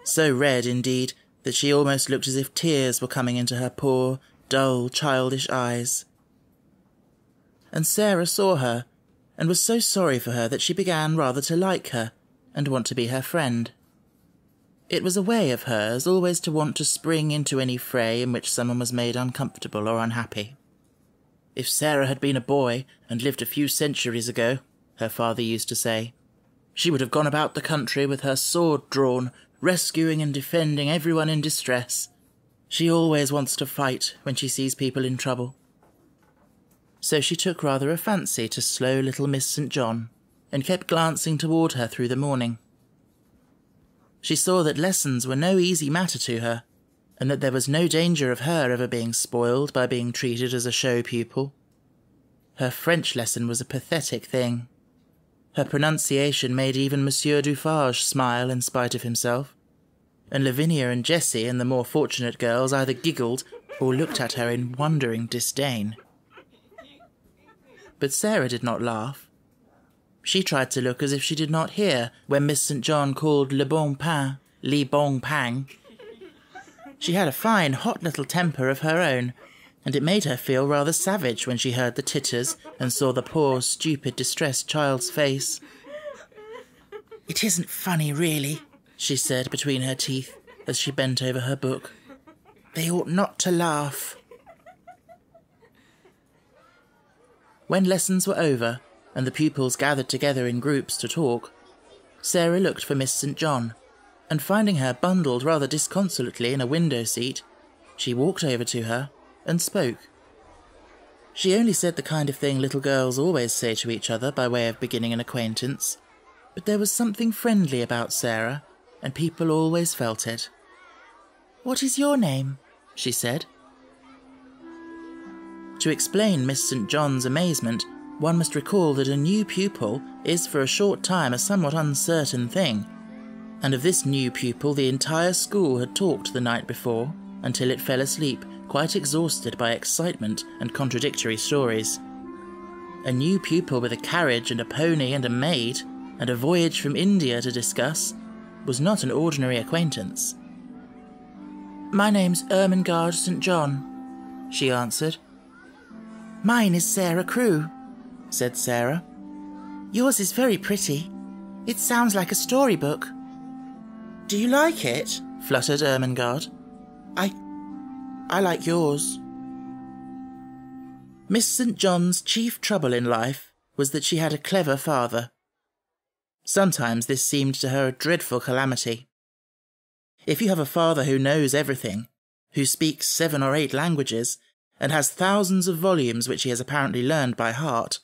So red, indeed, that she almost looked as if tears were coming into her poor, dull, childish eyes. And Sara saw her, and was so sorry for her that she began rather to like her, and want to be her friend. It was a way of hers always to want to spring into any fray in which someone was made uncomfortable or unhappy. If Sara had been a boy and lived a few centuries ago, her father used to say, she would have gone about the country with her sword drawn, rescuing and defending everyone in distress. She always wants to fight when she sees people in trouble. So she took rather a fancy to slow little Miss St. John, and kept glancing toward her through the morning she saw that lessons were no easy matter to her, and that there was no danger of her ever being spoiled by being treated as a show pupil. Her French lesson was a pathetic thing. Her pronunciation made even Monsieur Dufarge smile in spite of himself, and Lavinia and Jessie and the more fortunate girls either giggled or looked at her in wondering disdain. But Sara did not laugh. She tried to look as if she did not hear when Miss St. John called Le Bon Pain, Li Bon Pang. She had a fine, hot little temper of her own, and it made her feel rather savage when she heard the titters and saw the poor, stupid, distressed child's face. It isn't funny, really, she said between her teeth as she bent over her book. They ought not to laugh. When lessons were over and the pupils gathered together in groups to talk, Sara looked for Miss St. John, and finding her bundled rather disconsolately in a window seat, she walked over to her and spoke. She only said the kind of thing little girls always say to each other by way of beginning an acquaintance, but there was something friendly about Sara, and people always felt it. What is your name? she said. To explain Miss St. John's amazement, one must recall that a new pupil is for a short time a somewhat uncertain thing, and of this new pupil the entire school had talked the night before until it fell asleep, quite exhausted by excitement and contradictory stories. A new pupil with a carriage and a pony and a maid, and a voyage from India to discuss, was not an ordinary acquaintance. My name's Ermengarde St. John, she answered. Mine is Sara Crewe, said Sara. Yours is very pretty. It sounds like a storybook. Do you like it? fluttered Ermengarde. I. I like yours. Miss St. John's chief trouble in life was that she had a clever father. Sometimes this seemed to her a dreadful calamity. If you have a father who knows everything, who speaks seven or eight languages, and has thousands of volumes which he has apparently learned by heart,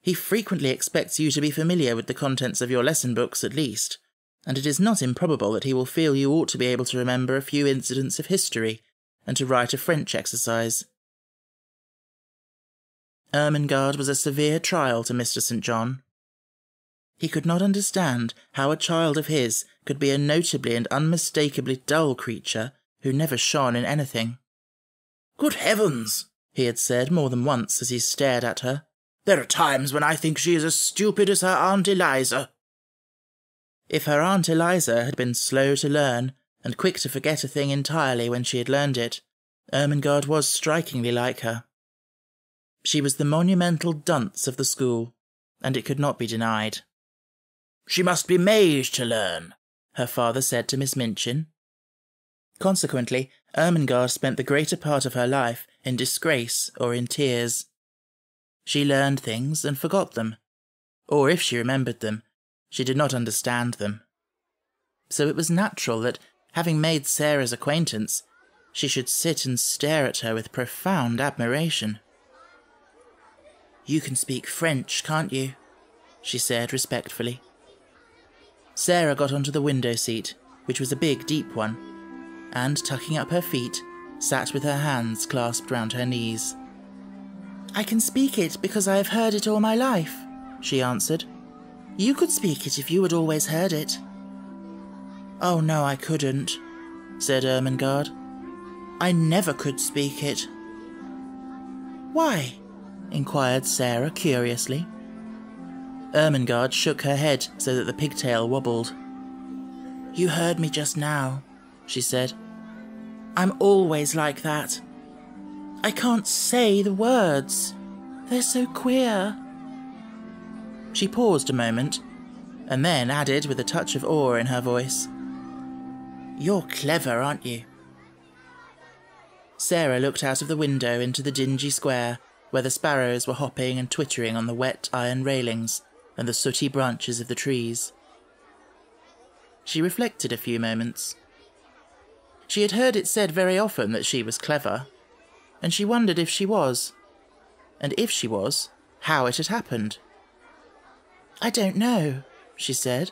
he frequently expects you to be familiar with the contents of your lesson books at least, and it is not improbable that he will feel you ought to be able to remember a few incidents of history and to write a French exercise. Ermengarde was a severe trial to Mr. St. John. He could not understand how a child of his could be a notably and unmistakably dull creature who never shone in anything. Good heavens, he had said more than once as he stared at her. There are times when I think she is as stupid as her Aunt Eliza. If her Aunt Eliza had been slow to learn and quick to forget a thing entirely when she had learned it, Ermengarde was strikingly like her. She was the monumental dunce of the school, and it could not be denied. She must be made to learn, her father said to Miss Minchin. Consequently, Ermengarde spent the greater part of her life in disgrace or in tears. She learned things and forgot them, or if she remembered them, she did not understand them. So it was natural that, having made Sara's acquaintance, she should sit and stare at her with profound admiration. You can speak French, can't you? she said respectfully. Sara got onto the window seat, which was a big, deep one, and, tucking up her feet, sat with her hands clasped round her knees. I can speak it because I have heard it all my life, she answered. You could speak it if you had always heard it. Oh, no, I couldn't, said Ermengarde. I never could speak it. Why? inquired Sara curiously. Ermengarde shook her head so that the pigtail wobbled. You heard me just now, she said. I'm always like that. I can't say the words. They're so queer. She paused a moment, and then added with a touch of awe in her voice, You're clever, aren't you? Sara looked out of the window into the dingy square where the sparrows were hopping and twittering on the wet iron railings and the sooty branches of the trees. She reflected a few moments. She had heard it said very often that she was clever, and she wondered if she was, and if she was, how it had happened. I don't know, she said.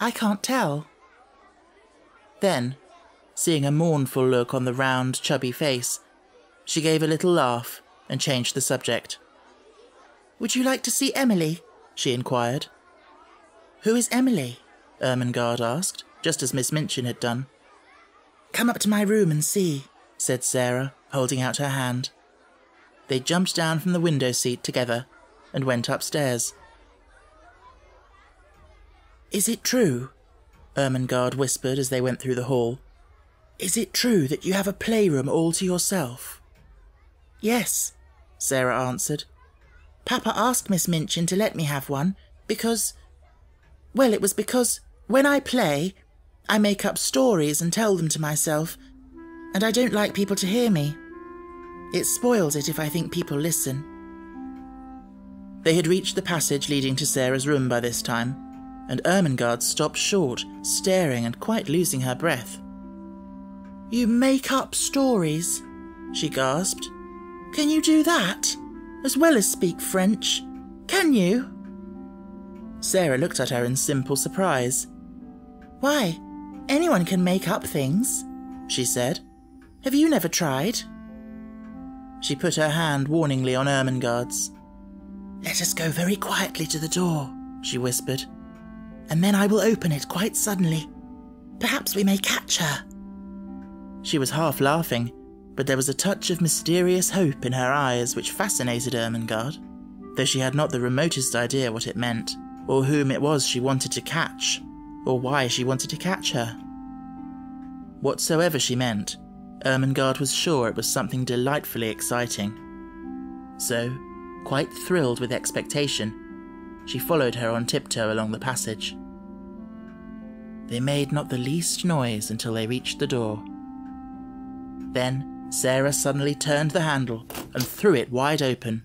I can't tell. Then, seeing a mournful look on the round, chubby face, she gave a little laugh and changed the subject. Would you like to see Emily? She inquired. Who is Emily? Ermengarde asked, just as Miss Minchin had done. Come up to my room and see, said Sara, holding out her hand. They jumped down from the window seat together and went upstairs. Is it true? Ermengarde whispered as they went through the hall. Is it true that you have a playroom all to yourself? Yes, Sara answered. Papa asked Miss Minchin to let me have one because. Well, it was because when I play, I make up stories and tell them to myself, and I don't like people to hear me. It spoils it if I think people listen. They had reached the passage leading to Sara's room by this time, and Ermengarde stopped short, staring and quite losing her breath. You make up stories, she gasped. Can you do that? As well as speak French? Can you? Sara looked at her in simple surprise. Why, anyone can make up things, she said. Have you never tried? She put her hand warningly on Ermengarde's. Let us go very quietly to the door, she whispered, and then I will open it quite suddenly. Perhaps we may catch her. She was half laughing, but there was a touch of mysterious hope in her eyes which fascinated Ermengarde, though she had not the remotest idea what it meant, or whom it was she wanted to catch, or why she wanted to catch her. Whatsoever she meant, Ermengarde was sure it was something delightfully exciting. So, quite thrilled with expectation, she followed her on tiptoe along the passage. They made not the least noise until they reached the door. Then Sara suddenly turned the handle and threw it wide open.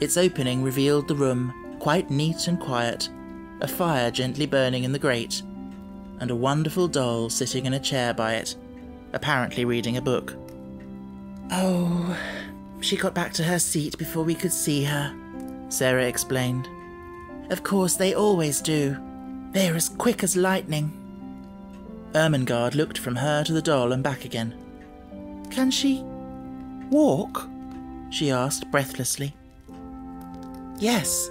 Its opening revealed the room, quite neat and quiet, a fire gently burning in the grate, and a wonderful doll sitting in a chair by it, apparently reading a book. Oh, she got back to her seat before we could see her, Sara explained. Of course, they always do. They're as quick as lightning. Ermengarde looked from her to the doll and back again. Can she walk? she asked breathlessly. Yes,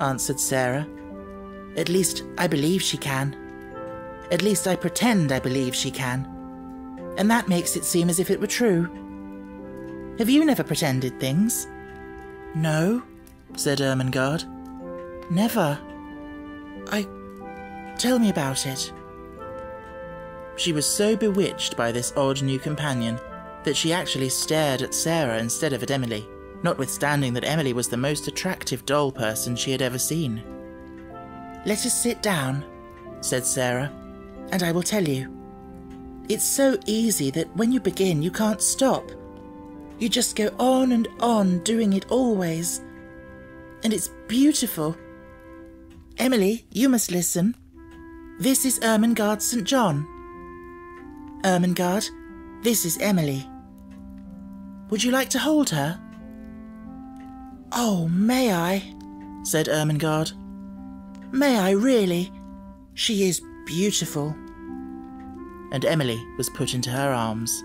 answered Sara. At least I believe she can. At least I pretend I believe she can. And that makes it seem as if it were true. Have you never pretended things? No, said Ermengarde. Never. I. Tell me about it. She was so bewitched by this odd new companion that she actually stared at Sara instead of at Emily, notwithstanding that Emily was the most attractive doll person she had ever seen. Let us sit down, said Sara, and I will tell you. It's so easy that when you begin, you can't stop. You just go on and on doing it always. And it's beautiful. Emily, you must listen. This is Ermengarde St. John. Ermengarde, this is Emily. Would you like to hold her? Oh, may I? said Ermengarde. May I really? She is beautiful. And Emily was put into her arms.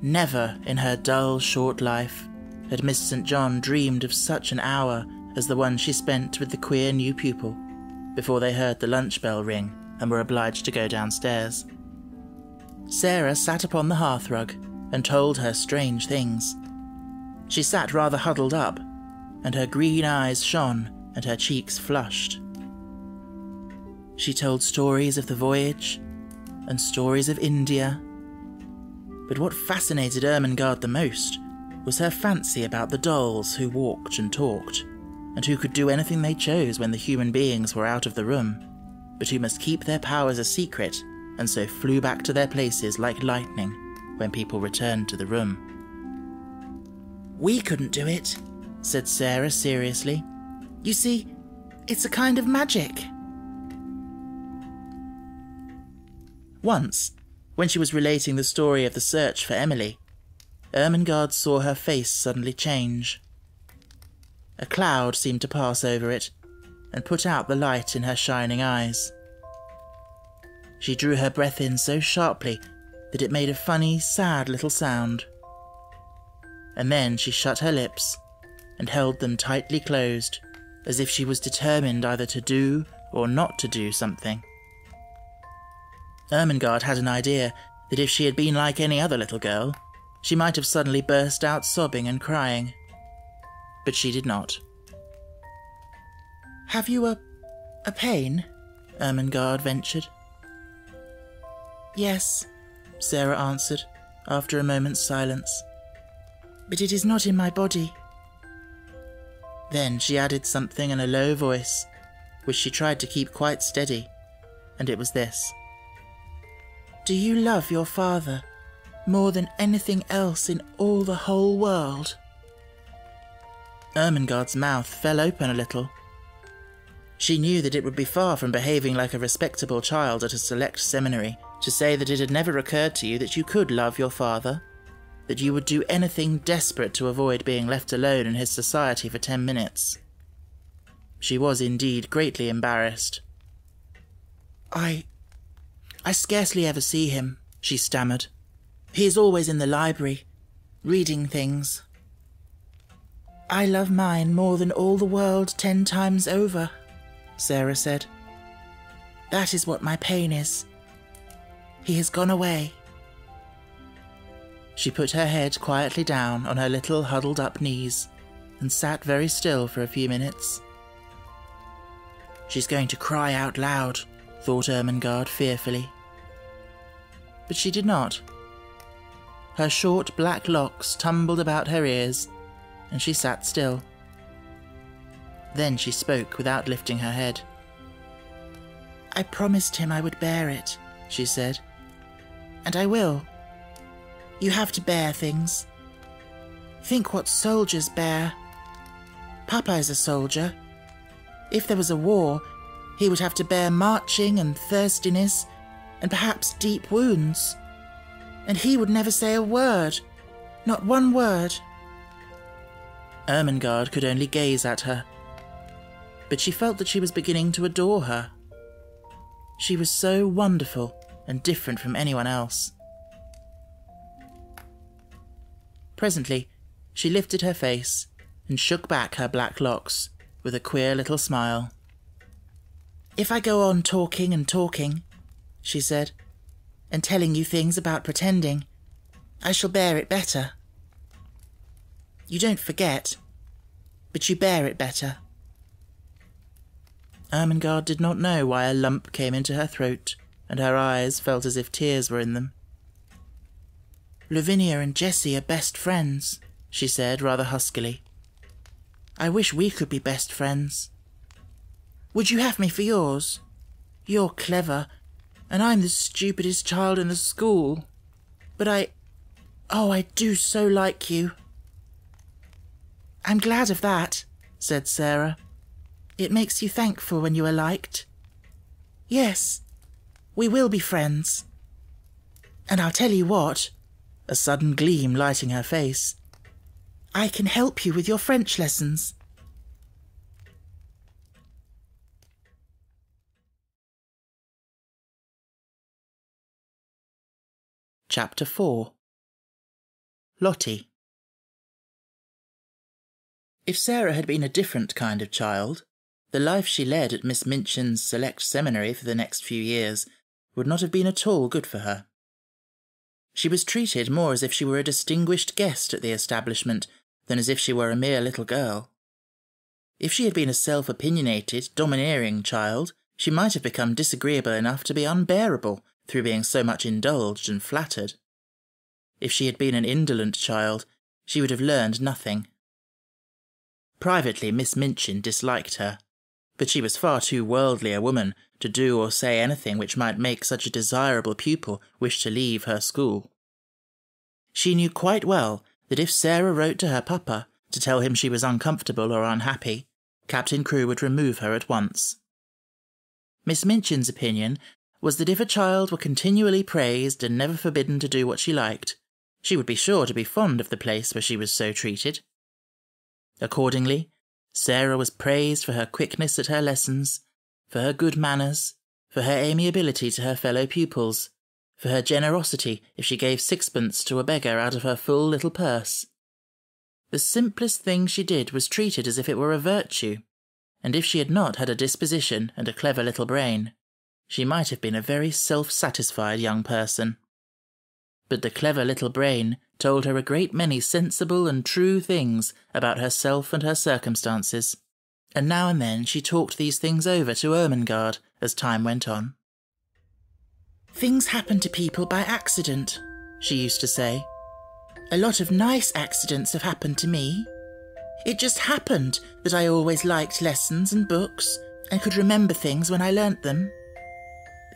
Never in her dull, short life had Miss St. John dreamed of such an hour as the one she spent with the queer new pupil before they heard the lunch bell ring and were obliged to go downstairs. Sara sat upon the hearthrug and told her strange things. She sat rather huddled up, and her green eyes shone and her cheeks flushed. She told stories of the voyage and stories of India. But what fascinated Ermengarde the most was her fancy about the dolls who walked and talked, and who could do anything they chose when the human beings were out of the room, but who must keep their powers a secret and so flew back to their places like lightning when people returned to the room. We couldn't do it, said Sara seriously. You see, it's a kind of magic. Once, when she was relating the story of the search for Emily, Ermengarde saw her face suddenly change. A cloud seemed to pass over it and put out the light in her shining eyes. She drew her breath in so sharply that it made a funny, sad little sound. And then she shut her lips and held them tightly closed, as if she was determined either to do or not to do something. Ermengarde had an idea that if she had been like any other little girl, she might have suddenly burst out sobbing and crying. But she did not. Have you a. a pain? Ermengarde ventured. Yes, Sara answered, after a moment's silence. But it is not in my body. Then she added something in a low voice, which she tried to keep quite steady, and it was this. Do you love your father more than anything else in all the whole world? Ermengarde's mouth fell open a little. She knew that it would be far from behaving like a respectable child at a select seminary to say that it had never occurred to you that you could love your father, that you would do anything desperate to avoid being left alone in his society for ten minutes. She was indeed greatly embarrassed. I. I scarcely ever see him, she stammered. He is always in the library, reading things. I love mine more than all the world ten times over, Sara said. That is what my pain is. He has gone away. She put her head quietly down on her little huddled up knees and sat very still for a few minutes. She's going to cry out loud, thought Ermengarde fearfully. But she did not. Her short black locks tumbled about her ears, and she sat still. Then she spoke without lifting her head. I promised him I would bear it, she said and I will. You have to bear things. Think what soldiers bear. Papa is a soldier. If there was a war, he would have to bear marching and thirstiness and perhaps deep wounds. And he would never say a word, not one word. Ermengarde could only gaze at her, but she felt that she was beginning to adore her. She was so wonderful and different from anyone else. Presently, she lifted her face and shook back her black locks with a queer little smile. If I go on talking and talking, she said, and telling you things about pretending, I shall bear it better. You don't forget, but you bear it better. Ermengarde did not know why a lump came into her throat and her eyes felt as if tears were in them. Lavinia and Jessie are best friends, she said rather huskily. I wish we could be best friends. Would you have me for yours? You're clever, and I'm the stupidest child in the school. But I. Oh, I do so like you. I'm glad of that, said Sara. It makes you thankful when you are liked. Yes, we will be friends. And I'll tell you what, a sudden gleam lighting her face, I can help you with your French lessons. Chapter 4 Lottie If Sara had been a different kind of child, the life she led at Miss Minchin's select seminary for the next few years would not have been at all good for her. She was treated more as if she were a distinguished guest at the establishment than as if she were a mere little girl. If she had been a self opinionated, domineering child, she might have become disagreeable enough to be unbearable through being so much indulged and flattered. If she had been an indolent child, she would have learned nothing. Privately, Miss Minchin disliked her, but she was far too worldly a woman to do or say anything which might make such a desirable pupil wish to leave her school. She knew quite well that if Sara wrote to her papa to tell him she was uncomfortable or unhappy, Captain Crewe would remove her at once. Miss Minchin's opinion was that if a child were continually praised and never forbidden to do what she liked, she would be sure to be fond of the place where she was so treated. Accordingly, Sara was praised for her quickness at her lessons, for her good manners, for her amiability to her fellow pupils, for her generosity if she gave sixpence to a beggar out of her full little purse. The simplest thing she did was treated as if it were a virtue, and if she had not had a disposition and a clever little brain, she might have been a very self satisfied young person. But the clever little brain told her a great many sensible and true things about herself and her circumstances, and now and then she talked these things over to Ermengarde as time went on. Things happen to people by accident, she used to say. A lot of nice accidents have happened to me. It just happened that I always liked lessons and books and could remember things when I learnt them.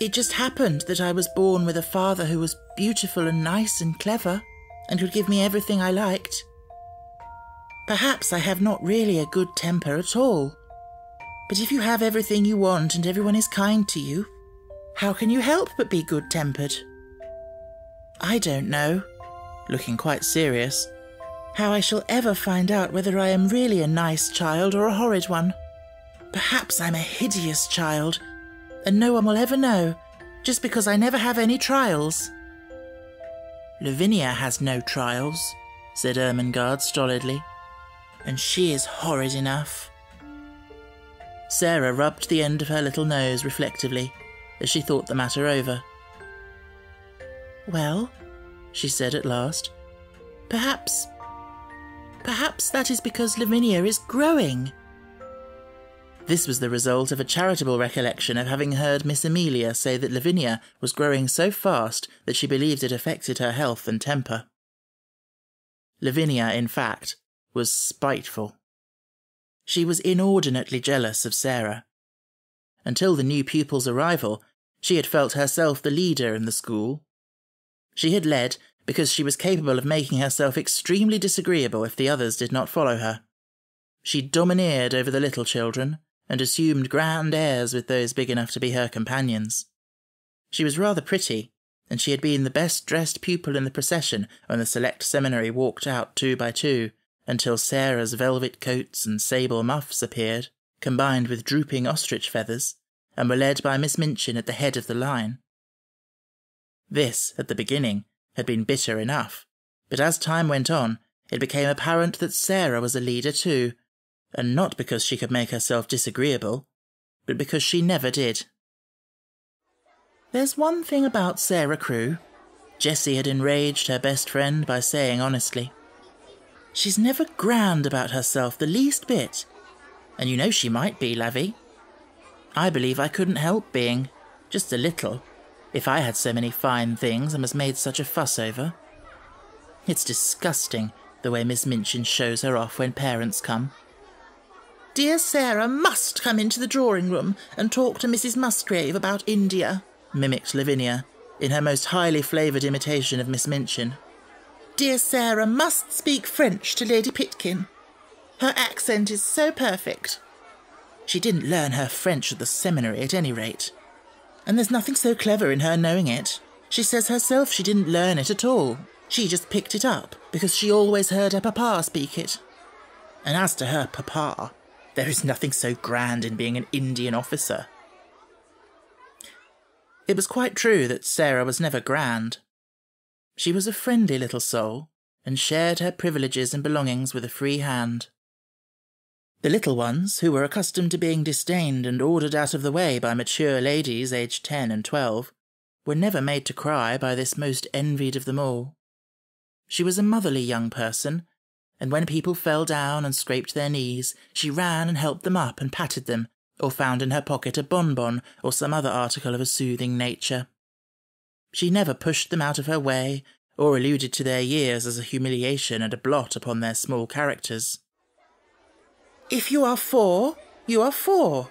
It just happened that I was born with a father who was beautiful and nice and clever and could give me everything I liked. Perhaps I have not really a good temper at all. But if you have everything you want and everyone is kind to you, how can you help but be good tempered? I don't know, looking quite serious, how I shall ever find out whether I am really a nice child or a horrid one. Perhaps I'm a hideous child, and no one will ever know, just because I never have any trials. Lavinia has no trials, said Ermengarde stolidly, and she is horrid enough. Sara rubbed the end of her little nose reflectively as she thought the matter over. Well, she said at last, perhaps. Perhaps that is because Lavinia is growing. This was the result of a charitable recollection of having heard Miss Amelia say that Lavinia was growing so fast that she believed it affected her health and temper. Lavinia, in fact, was spiteful. She was inordinately jealous of Sara. Until the new pupil's arrival, she had felt herself the leader in the school. She had led because she was capable of making herself extremely disagreeable if the others did not follow her. She domineered over the little children and assumed grand airs with those big enough to be her companions. She was rather pretty, and she had been the best dressed pupil in the procession when the select seminary walked out two by two, until Sara's velvet coats and sable muffs appeared, combined with drooping ostrich feathers, and were led by Miss Minchin at the head of the line. This, at the beginning, had been bitter enough, but as time went on, it became apparent that Sara was a leader too, and not because she could make herself disagreeable, but because she never did. There's one thing about Sara Crewe, Jessie had enraged her best friend by saying honestly. She's never grand about herself the least bit, and you know she might be, Lavvy. I believe I couldn't help being, just a little, if I had so many fine things and was made such a fuss over. It's disgusting the way Miss Minchin shows her off when parents come. Dear Sara must come into the drawing room and talk to Mrs. Musgrave about India, mimicked Lavinia, in her most highly flavoured imitation of Miss Minchin. Dear Sara must speak French to Lady Pitkin. Her accent is so perfect. She didn't learn her French at the seminary, at any rate. And there's nothing so clever in her knowing it. She says herself she didn't learn it at all. She just picked it up because she always heard her papa speak it. And as to her papa, there is nothing so grand in being an Indian officer. It was quite true that Sara was never grand. She was a friendly little soul, and shared her privileges and belongings with a free hand. The little ones, who were accustomed to being disdained and ordered out of the way by mature ladies aged ten and twelve, were never made to cry by this most envied of them all. She was a motherly young person, and when people fell down and scraped their knees, she ran and helped them up and patted them, or found in her pocket a bonbon or some other article of a soothing nature. She never pushed them out of her way, or alluded to their years as a humiliation and a blot upon their small characters. If you are four, you are four,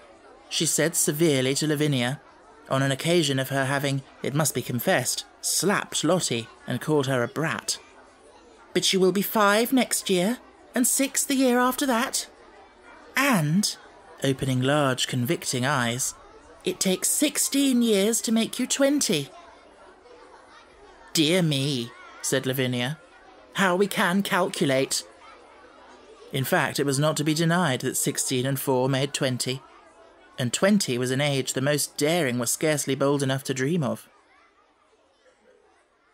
she said severely to Lavinia, on an occasion of her having, it must be confessed, slapped Lottie and called her a brat. But you will be five next year, and six the year after that. And, opening large, convicting eyes, it takes sixteen years to make you twenty. Dear me, said Lavinia, how we can calculate. In fact, it was not to be denied that sixteen and four made twenty. and twenty was an age the most daring were scarcely bold enough to dream of.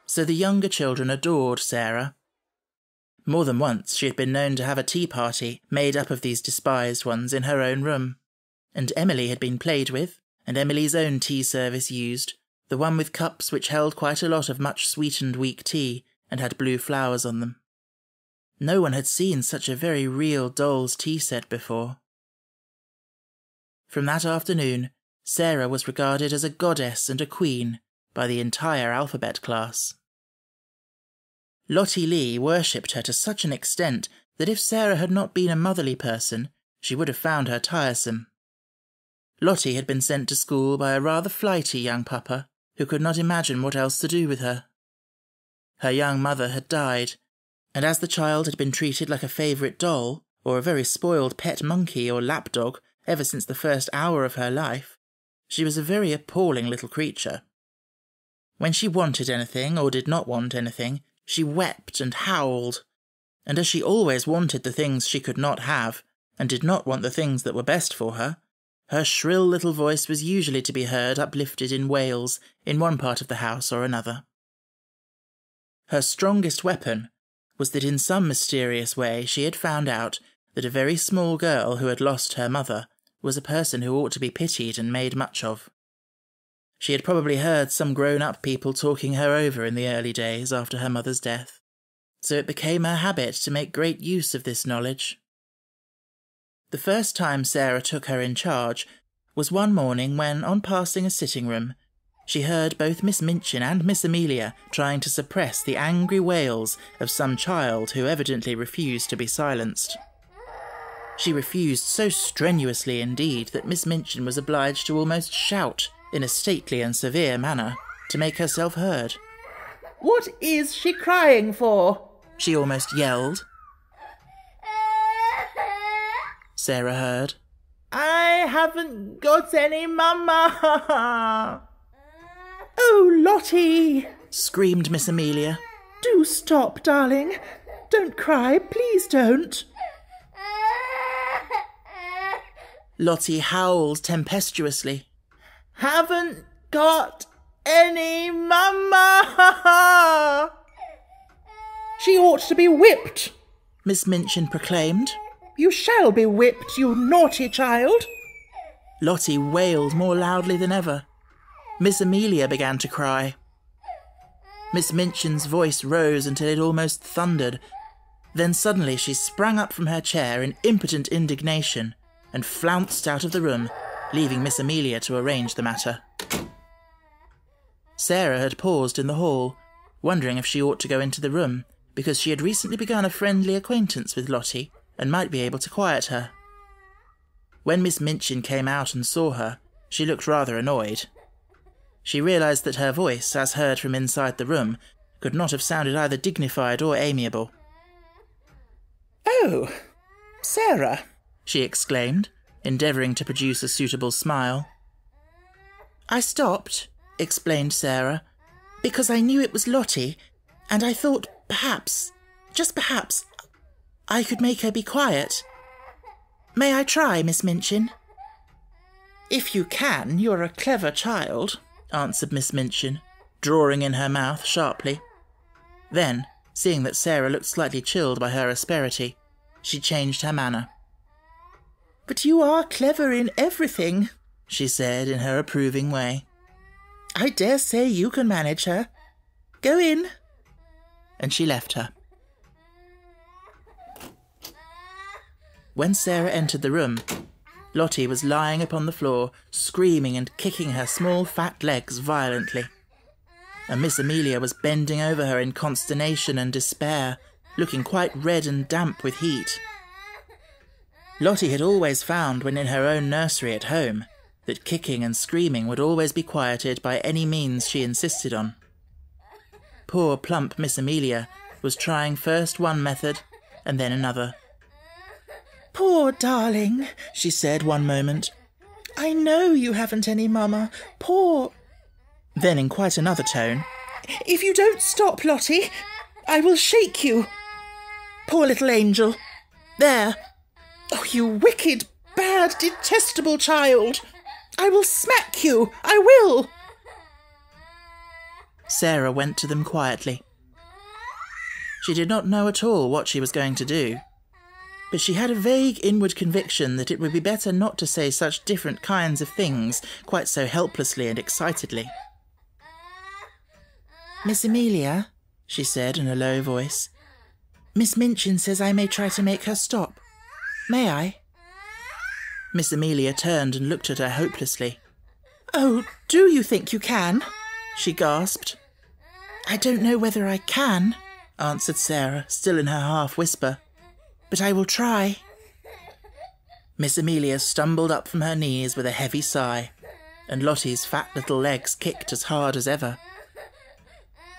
So the younger children adored Sara. More than once she had been known to have a tea party made up of these despised ones in her own room, and Emily had been played with, and Emily's own tea service used, the one with cups which held quite a lot of much sweetened weak tea and had blue flowers on them. No one had seen such a very real doll's tea set before. From that afternoon, Sara was regarded as a goddess and a queen by the entire alphabet class. Lottie Legh worshipped her to such an extent that if Sara had not been a motherly person, she would have found her tiresome. Lottie had been sent to school by a rather flighty young papa who could not imagine what else to do with her. Her young mother had died, and as the child had been treated like a favourite doll, or a very spoiled pet monkey or lapdog ever since the first hour of her life, she was a very appalling little creature. When she wanted anything or did not want anything, she wept and howled, and as she always wanted the things she could not have, and did not want the things that were best for her, her shrill little voice was usually to be heard uplifted in wails in one part of the house or another. Her strongest weapon was that in some mysterious way she had found out that a very small girl who had lost her mother was a person who ought to be pitied and made much of. She had probably heard some grown up people talking her over in the early days after her mother's death, so it became her habit to make great use of this knowledge. The first time Sara took her in charge was one morning when, on passing a sitting room, she heard both Miss Minchin and Miss Amelia trying to suppress the angry wails of some child who evidently refused to be silenced. She refused so strenuously indeed that Miss Minchin was obliged to almost shout in a stately and severe manner to make herself heard. What is she crying for? She almost yelled. Sara heard. I haven't got any mamma. Oh, Lottie! screamed Miss Amelia. Do stop, darling. Don't cry, please don't. Lottie howled tempestuously. Haven't got any mamma. She ought to be whipped, Miss Minchin proclaimed. You shall be whipped, you naughty child. Lottie wailed more loudly than ever. Miss Amelia began to cry. Miss Minchin's voice rose until it almost thundered. Then suddenly she sprang up from her chair in impotent indignation and flounced out of the room, leaving Miss Amelia to arrange the matter. Sara had paused in the hall, wondering if she ought to go into the room, because she had recently begun a friendly acquaintance with Lottie and might be able to quiet her. When Miss Minchin came out and saw her, she looked rather annoyed. She realized that her voice, as heard from inside the room, could not have sounded either dignified or amiable. Oh, Sara, she exclaimed, endeavouring to produce a suitable smile. I stopped, explained Sara, because I knew it was Lottie, and I thought perhaps, just perhaps, I could make her be quiet. May I try, Miss Minchin? If you can, you're a clever child, answered Miss Minchin, drawing in her mouth sharply. Then, seeing that Sara looked slightly chilled by her asperity, she changed her manner. But you are clever in everything, she said in her approving way. I dare say you can manage her. Go in. And she left her. When Sara entered the room, Lottie was lying upon the floor, screaming and kicking her small fat legs violently. And Miss Amelia was bending over her in consternation and despair, looking quite red and damp with heat. Lottie had always found, when in her own nursery at home, that kicking and screaming would always be quieted by any means she insisted on. Poor plump Miss Amelia was trying first one method and then another. Poor darling, she said one moment. I know you haven't any mamma. Poor. Then, in quite another tone, If you don't stop, Lottie, I will shake you. Poor little angel. There. Oh, you wicked, bad bad, detestable child! I will smack you! I will! Sara went to them quietly. She did not know at all what she was going to do, but she had a vague inward conviction that it would be better not to say such different kinds of things quite so helplessly and excitedly. Miss Amelia, she said in a low voice, Miss Minchin says I may try to make her stop. May I? Miss Amelia turned and looked at her hopelessly. Oh, do you think you can? she gasped. I don't know whether I can, answered Sara, still in her half whisper, but I will try. Miss Amelia stumbled up from her knees with a heavy sigh, and Lottie's fat little legs kicked as hard as ever.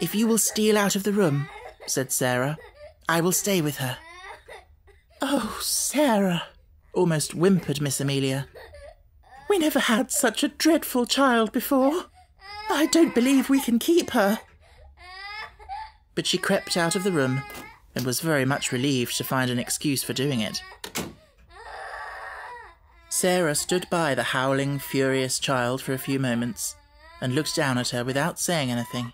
If you will steal out of the room, said Sara, I will stay with her. Oh, Sara, almost whimpered Miss Amelia. We never had such a dreadful child before. I don't believe we can keep her. But she crept out of the room and was very much relieved to find an excuse for doing it. Sara stood by the howling, furious child for a few moments and looked down at her without saying anything.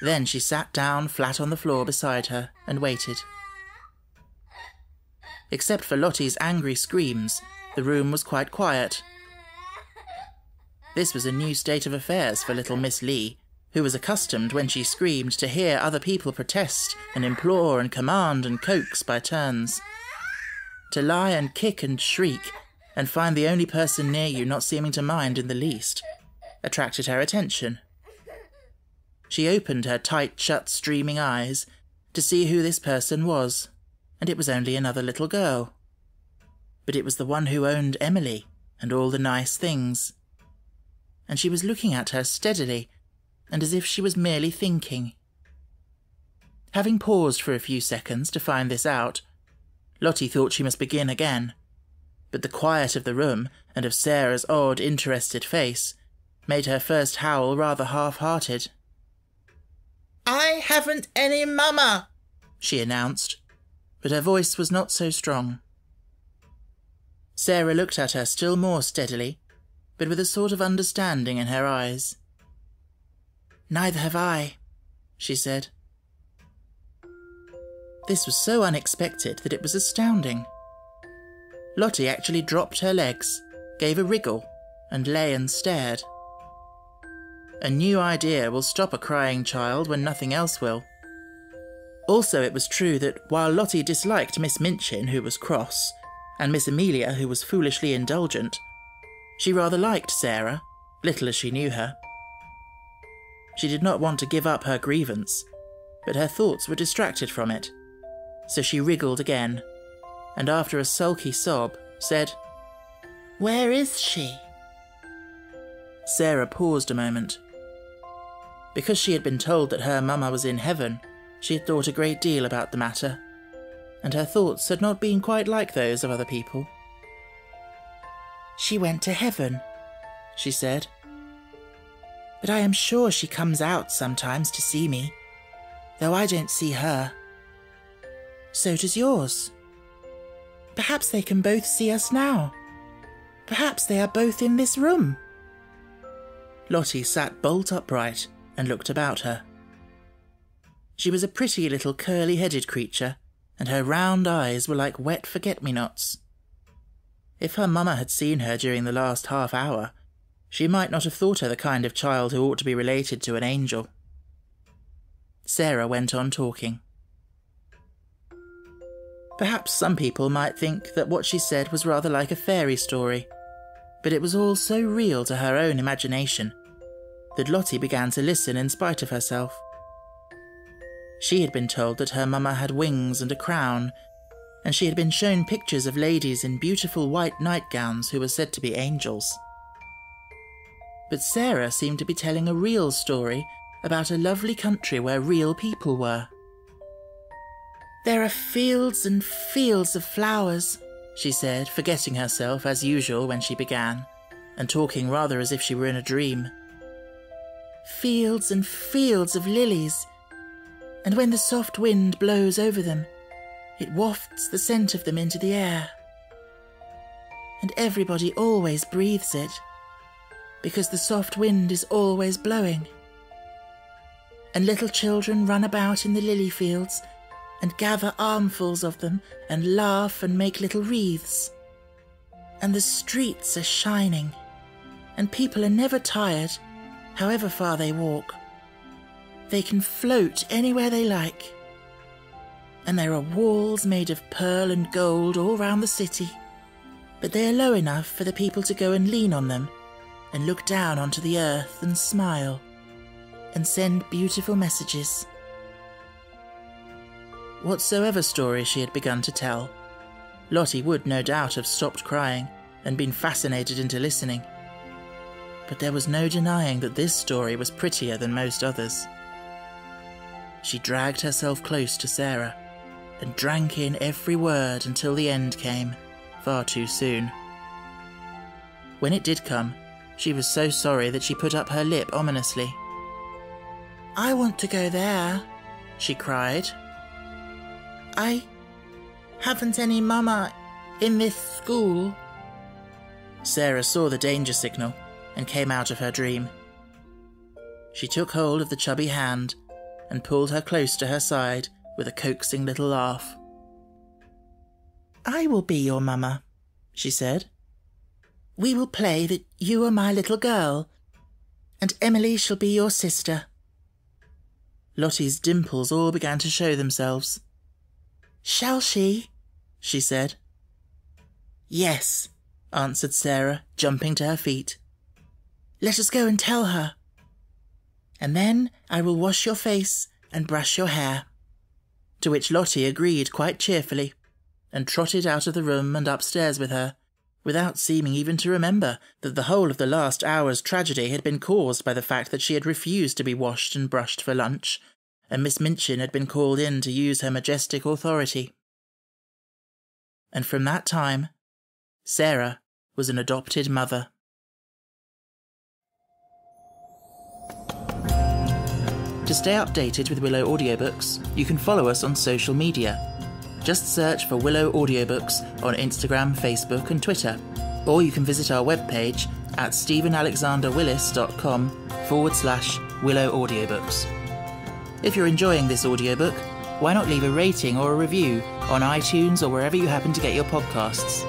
Then she sat down flat on the floor beside her and waited. Except for Lottie's angry screams, the room was quite quiet. This was a new state of affairs for little Miss Legh, who was accustomed when she screamed to hear other people protest and implore and command and coax by turns. To lie and kick and shriek and find the only person near you not seeming to mind in the least attracted her attention. She opened her tight shut streaming eyes to see who this person was, and it was only another little girl. But it was the one who owned Emily and all the nice things. And she was looking at her steadily and as if she was merely thinking. Having paused for a few seconds to find this out, Lottie thought she must begin again, but the quiet of the room and of Sara's odd, interested face made her first howl rather half-hearted. I haven't any mamma, she announced, but her voice was not so strong. Sara looked at her still more steadily, but with a sort of understanding in her eyes. Neither have I, she said. This was so unexpected that it was astounding. Lottie actually dropped her legs, gave a wriggle, and lay and stared. A new idea will stop a crying child when nothing else will. Also, it was true that while Lottie disliked Miss Minchin, who was cross, and Miss Amelia, who was foolishly indulgent, she rather liked Sara, little as she knew her. She did not want to give up her grievance, but her thoughts were distracted from it. So she wriggled again, and after a sulky sob, said, Where is she? Sara paused a moment. Because she had been told that her mamma was in heaven, she had thought a great deal about the matter, and her thoughts had not been quite like those of other people. She went to heaven, she said. But I am sure she comes out sometimes to see me, though I don't see her. So does yours. Perhaps they can both see us now. Perhaps they are both in this room. Lottie sat bolt upright and looked about her. She was a pretty little curly headed creature, and her round eyes were like wet forget me nots. If her mamma had seen her during the last half hour, she might not have thought her the kind of child who ought to be related to an angel. Sara went on talking. Perhaps some people might think that what she said was rather like a fairy story, but it was all so real to her own imagination that Lottie began to listen in spite of herself. She had been told that her mamma had wings and a crown, and she had been shown pictures of ladies in beautiful white nightgowns who were said to be angels. But Sara seemed to be telling a real story about a lovely country where real people were. There are fields and fields of flowers, she said, forgetting herself as usual when she began, and talking rather as if she were in a dream fields and fields of lilies, and when the soft wind blows over them, it wafts the scent of them into the air. and everybody always breathes it, because the soft wind is always blowing. And little children run about in the lily fields and gather armfuls of them and laugh and make little wreaths. And the streets are shining, and people are never tired, however far they walk. They can float anywhere they like. And there are walls made of pearl and gold all round the city, but they are low enough for the people to go and lean on them and look down onto the earth and smile and send beautiful messages. Whatsoever story she had begun to tell, Lottie would no doubt have stopped crying and been fascinated into listening. But there was no denying that this story was prettier than most others. She dragged herself close to Sara and drank in every word until the end came, far too soon. When it did come, she was so sorry that she put up her lip ominously. I want to go there, she cried. I haven't any mama in this school. Sara saw the danger signal and came out of her dream. She took hold of the chubby hand and pulled her close to her side with a coaxing little laugh. I will be your mamma, she said. We will play that you are my little girl, and Emily shall be your sister. Lottie's dimples all began to show themselves. Shall she? she said. Yes, answered Sara, jumping to her feet. Let us go and tell her. And then I will wash your face and brush your hair. To which Lottie agreed quite cheerfully, and trotted out of the room and upstairs with her, without seeming even to remember that the whole of the last hour's tragedy had been caused by the fact that she had refused to be washed and brushed for lunch, and Miss Minchin had been called in to use her majestic authority. And from that time, Sara was an adopted mother. To stay updated with Willow Audiobooks, you can follow us on social media. Just search for Willow Audiobooks on Instagram, Facebook, and Twitter, or you can visit our webpage at stephenalexanderwillis.com forward slash Willow Audiobooks. If you're enjoying this audiobook, why not leave a rating or a review on iTunes or wherever you happen to get your podcasts?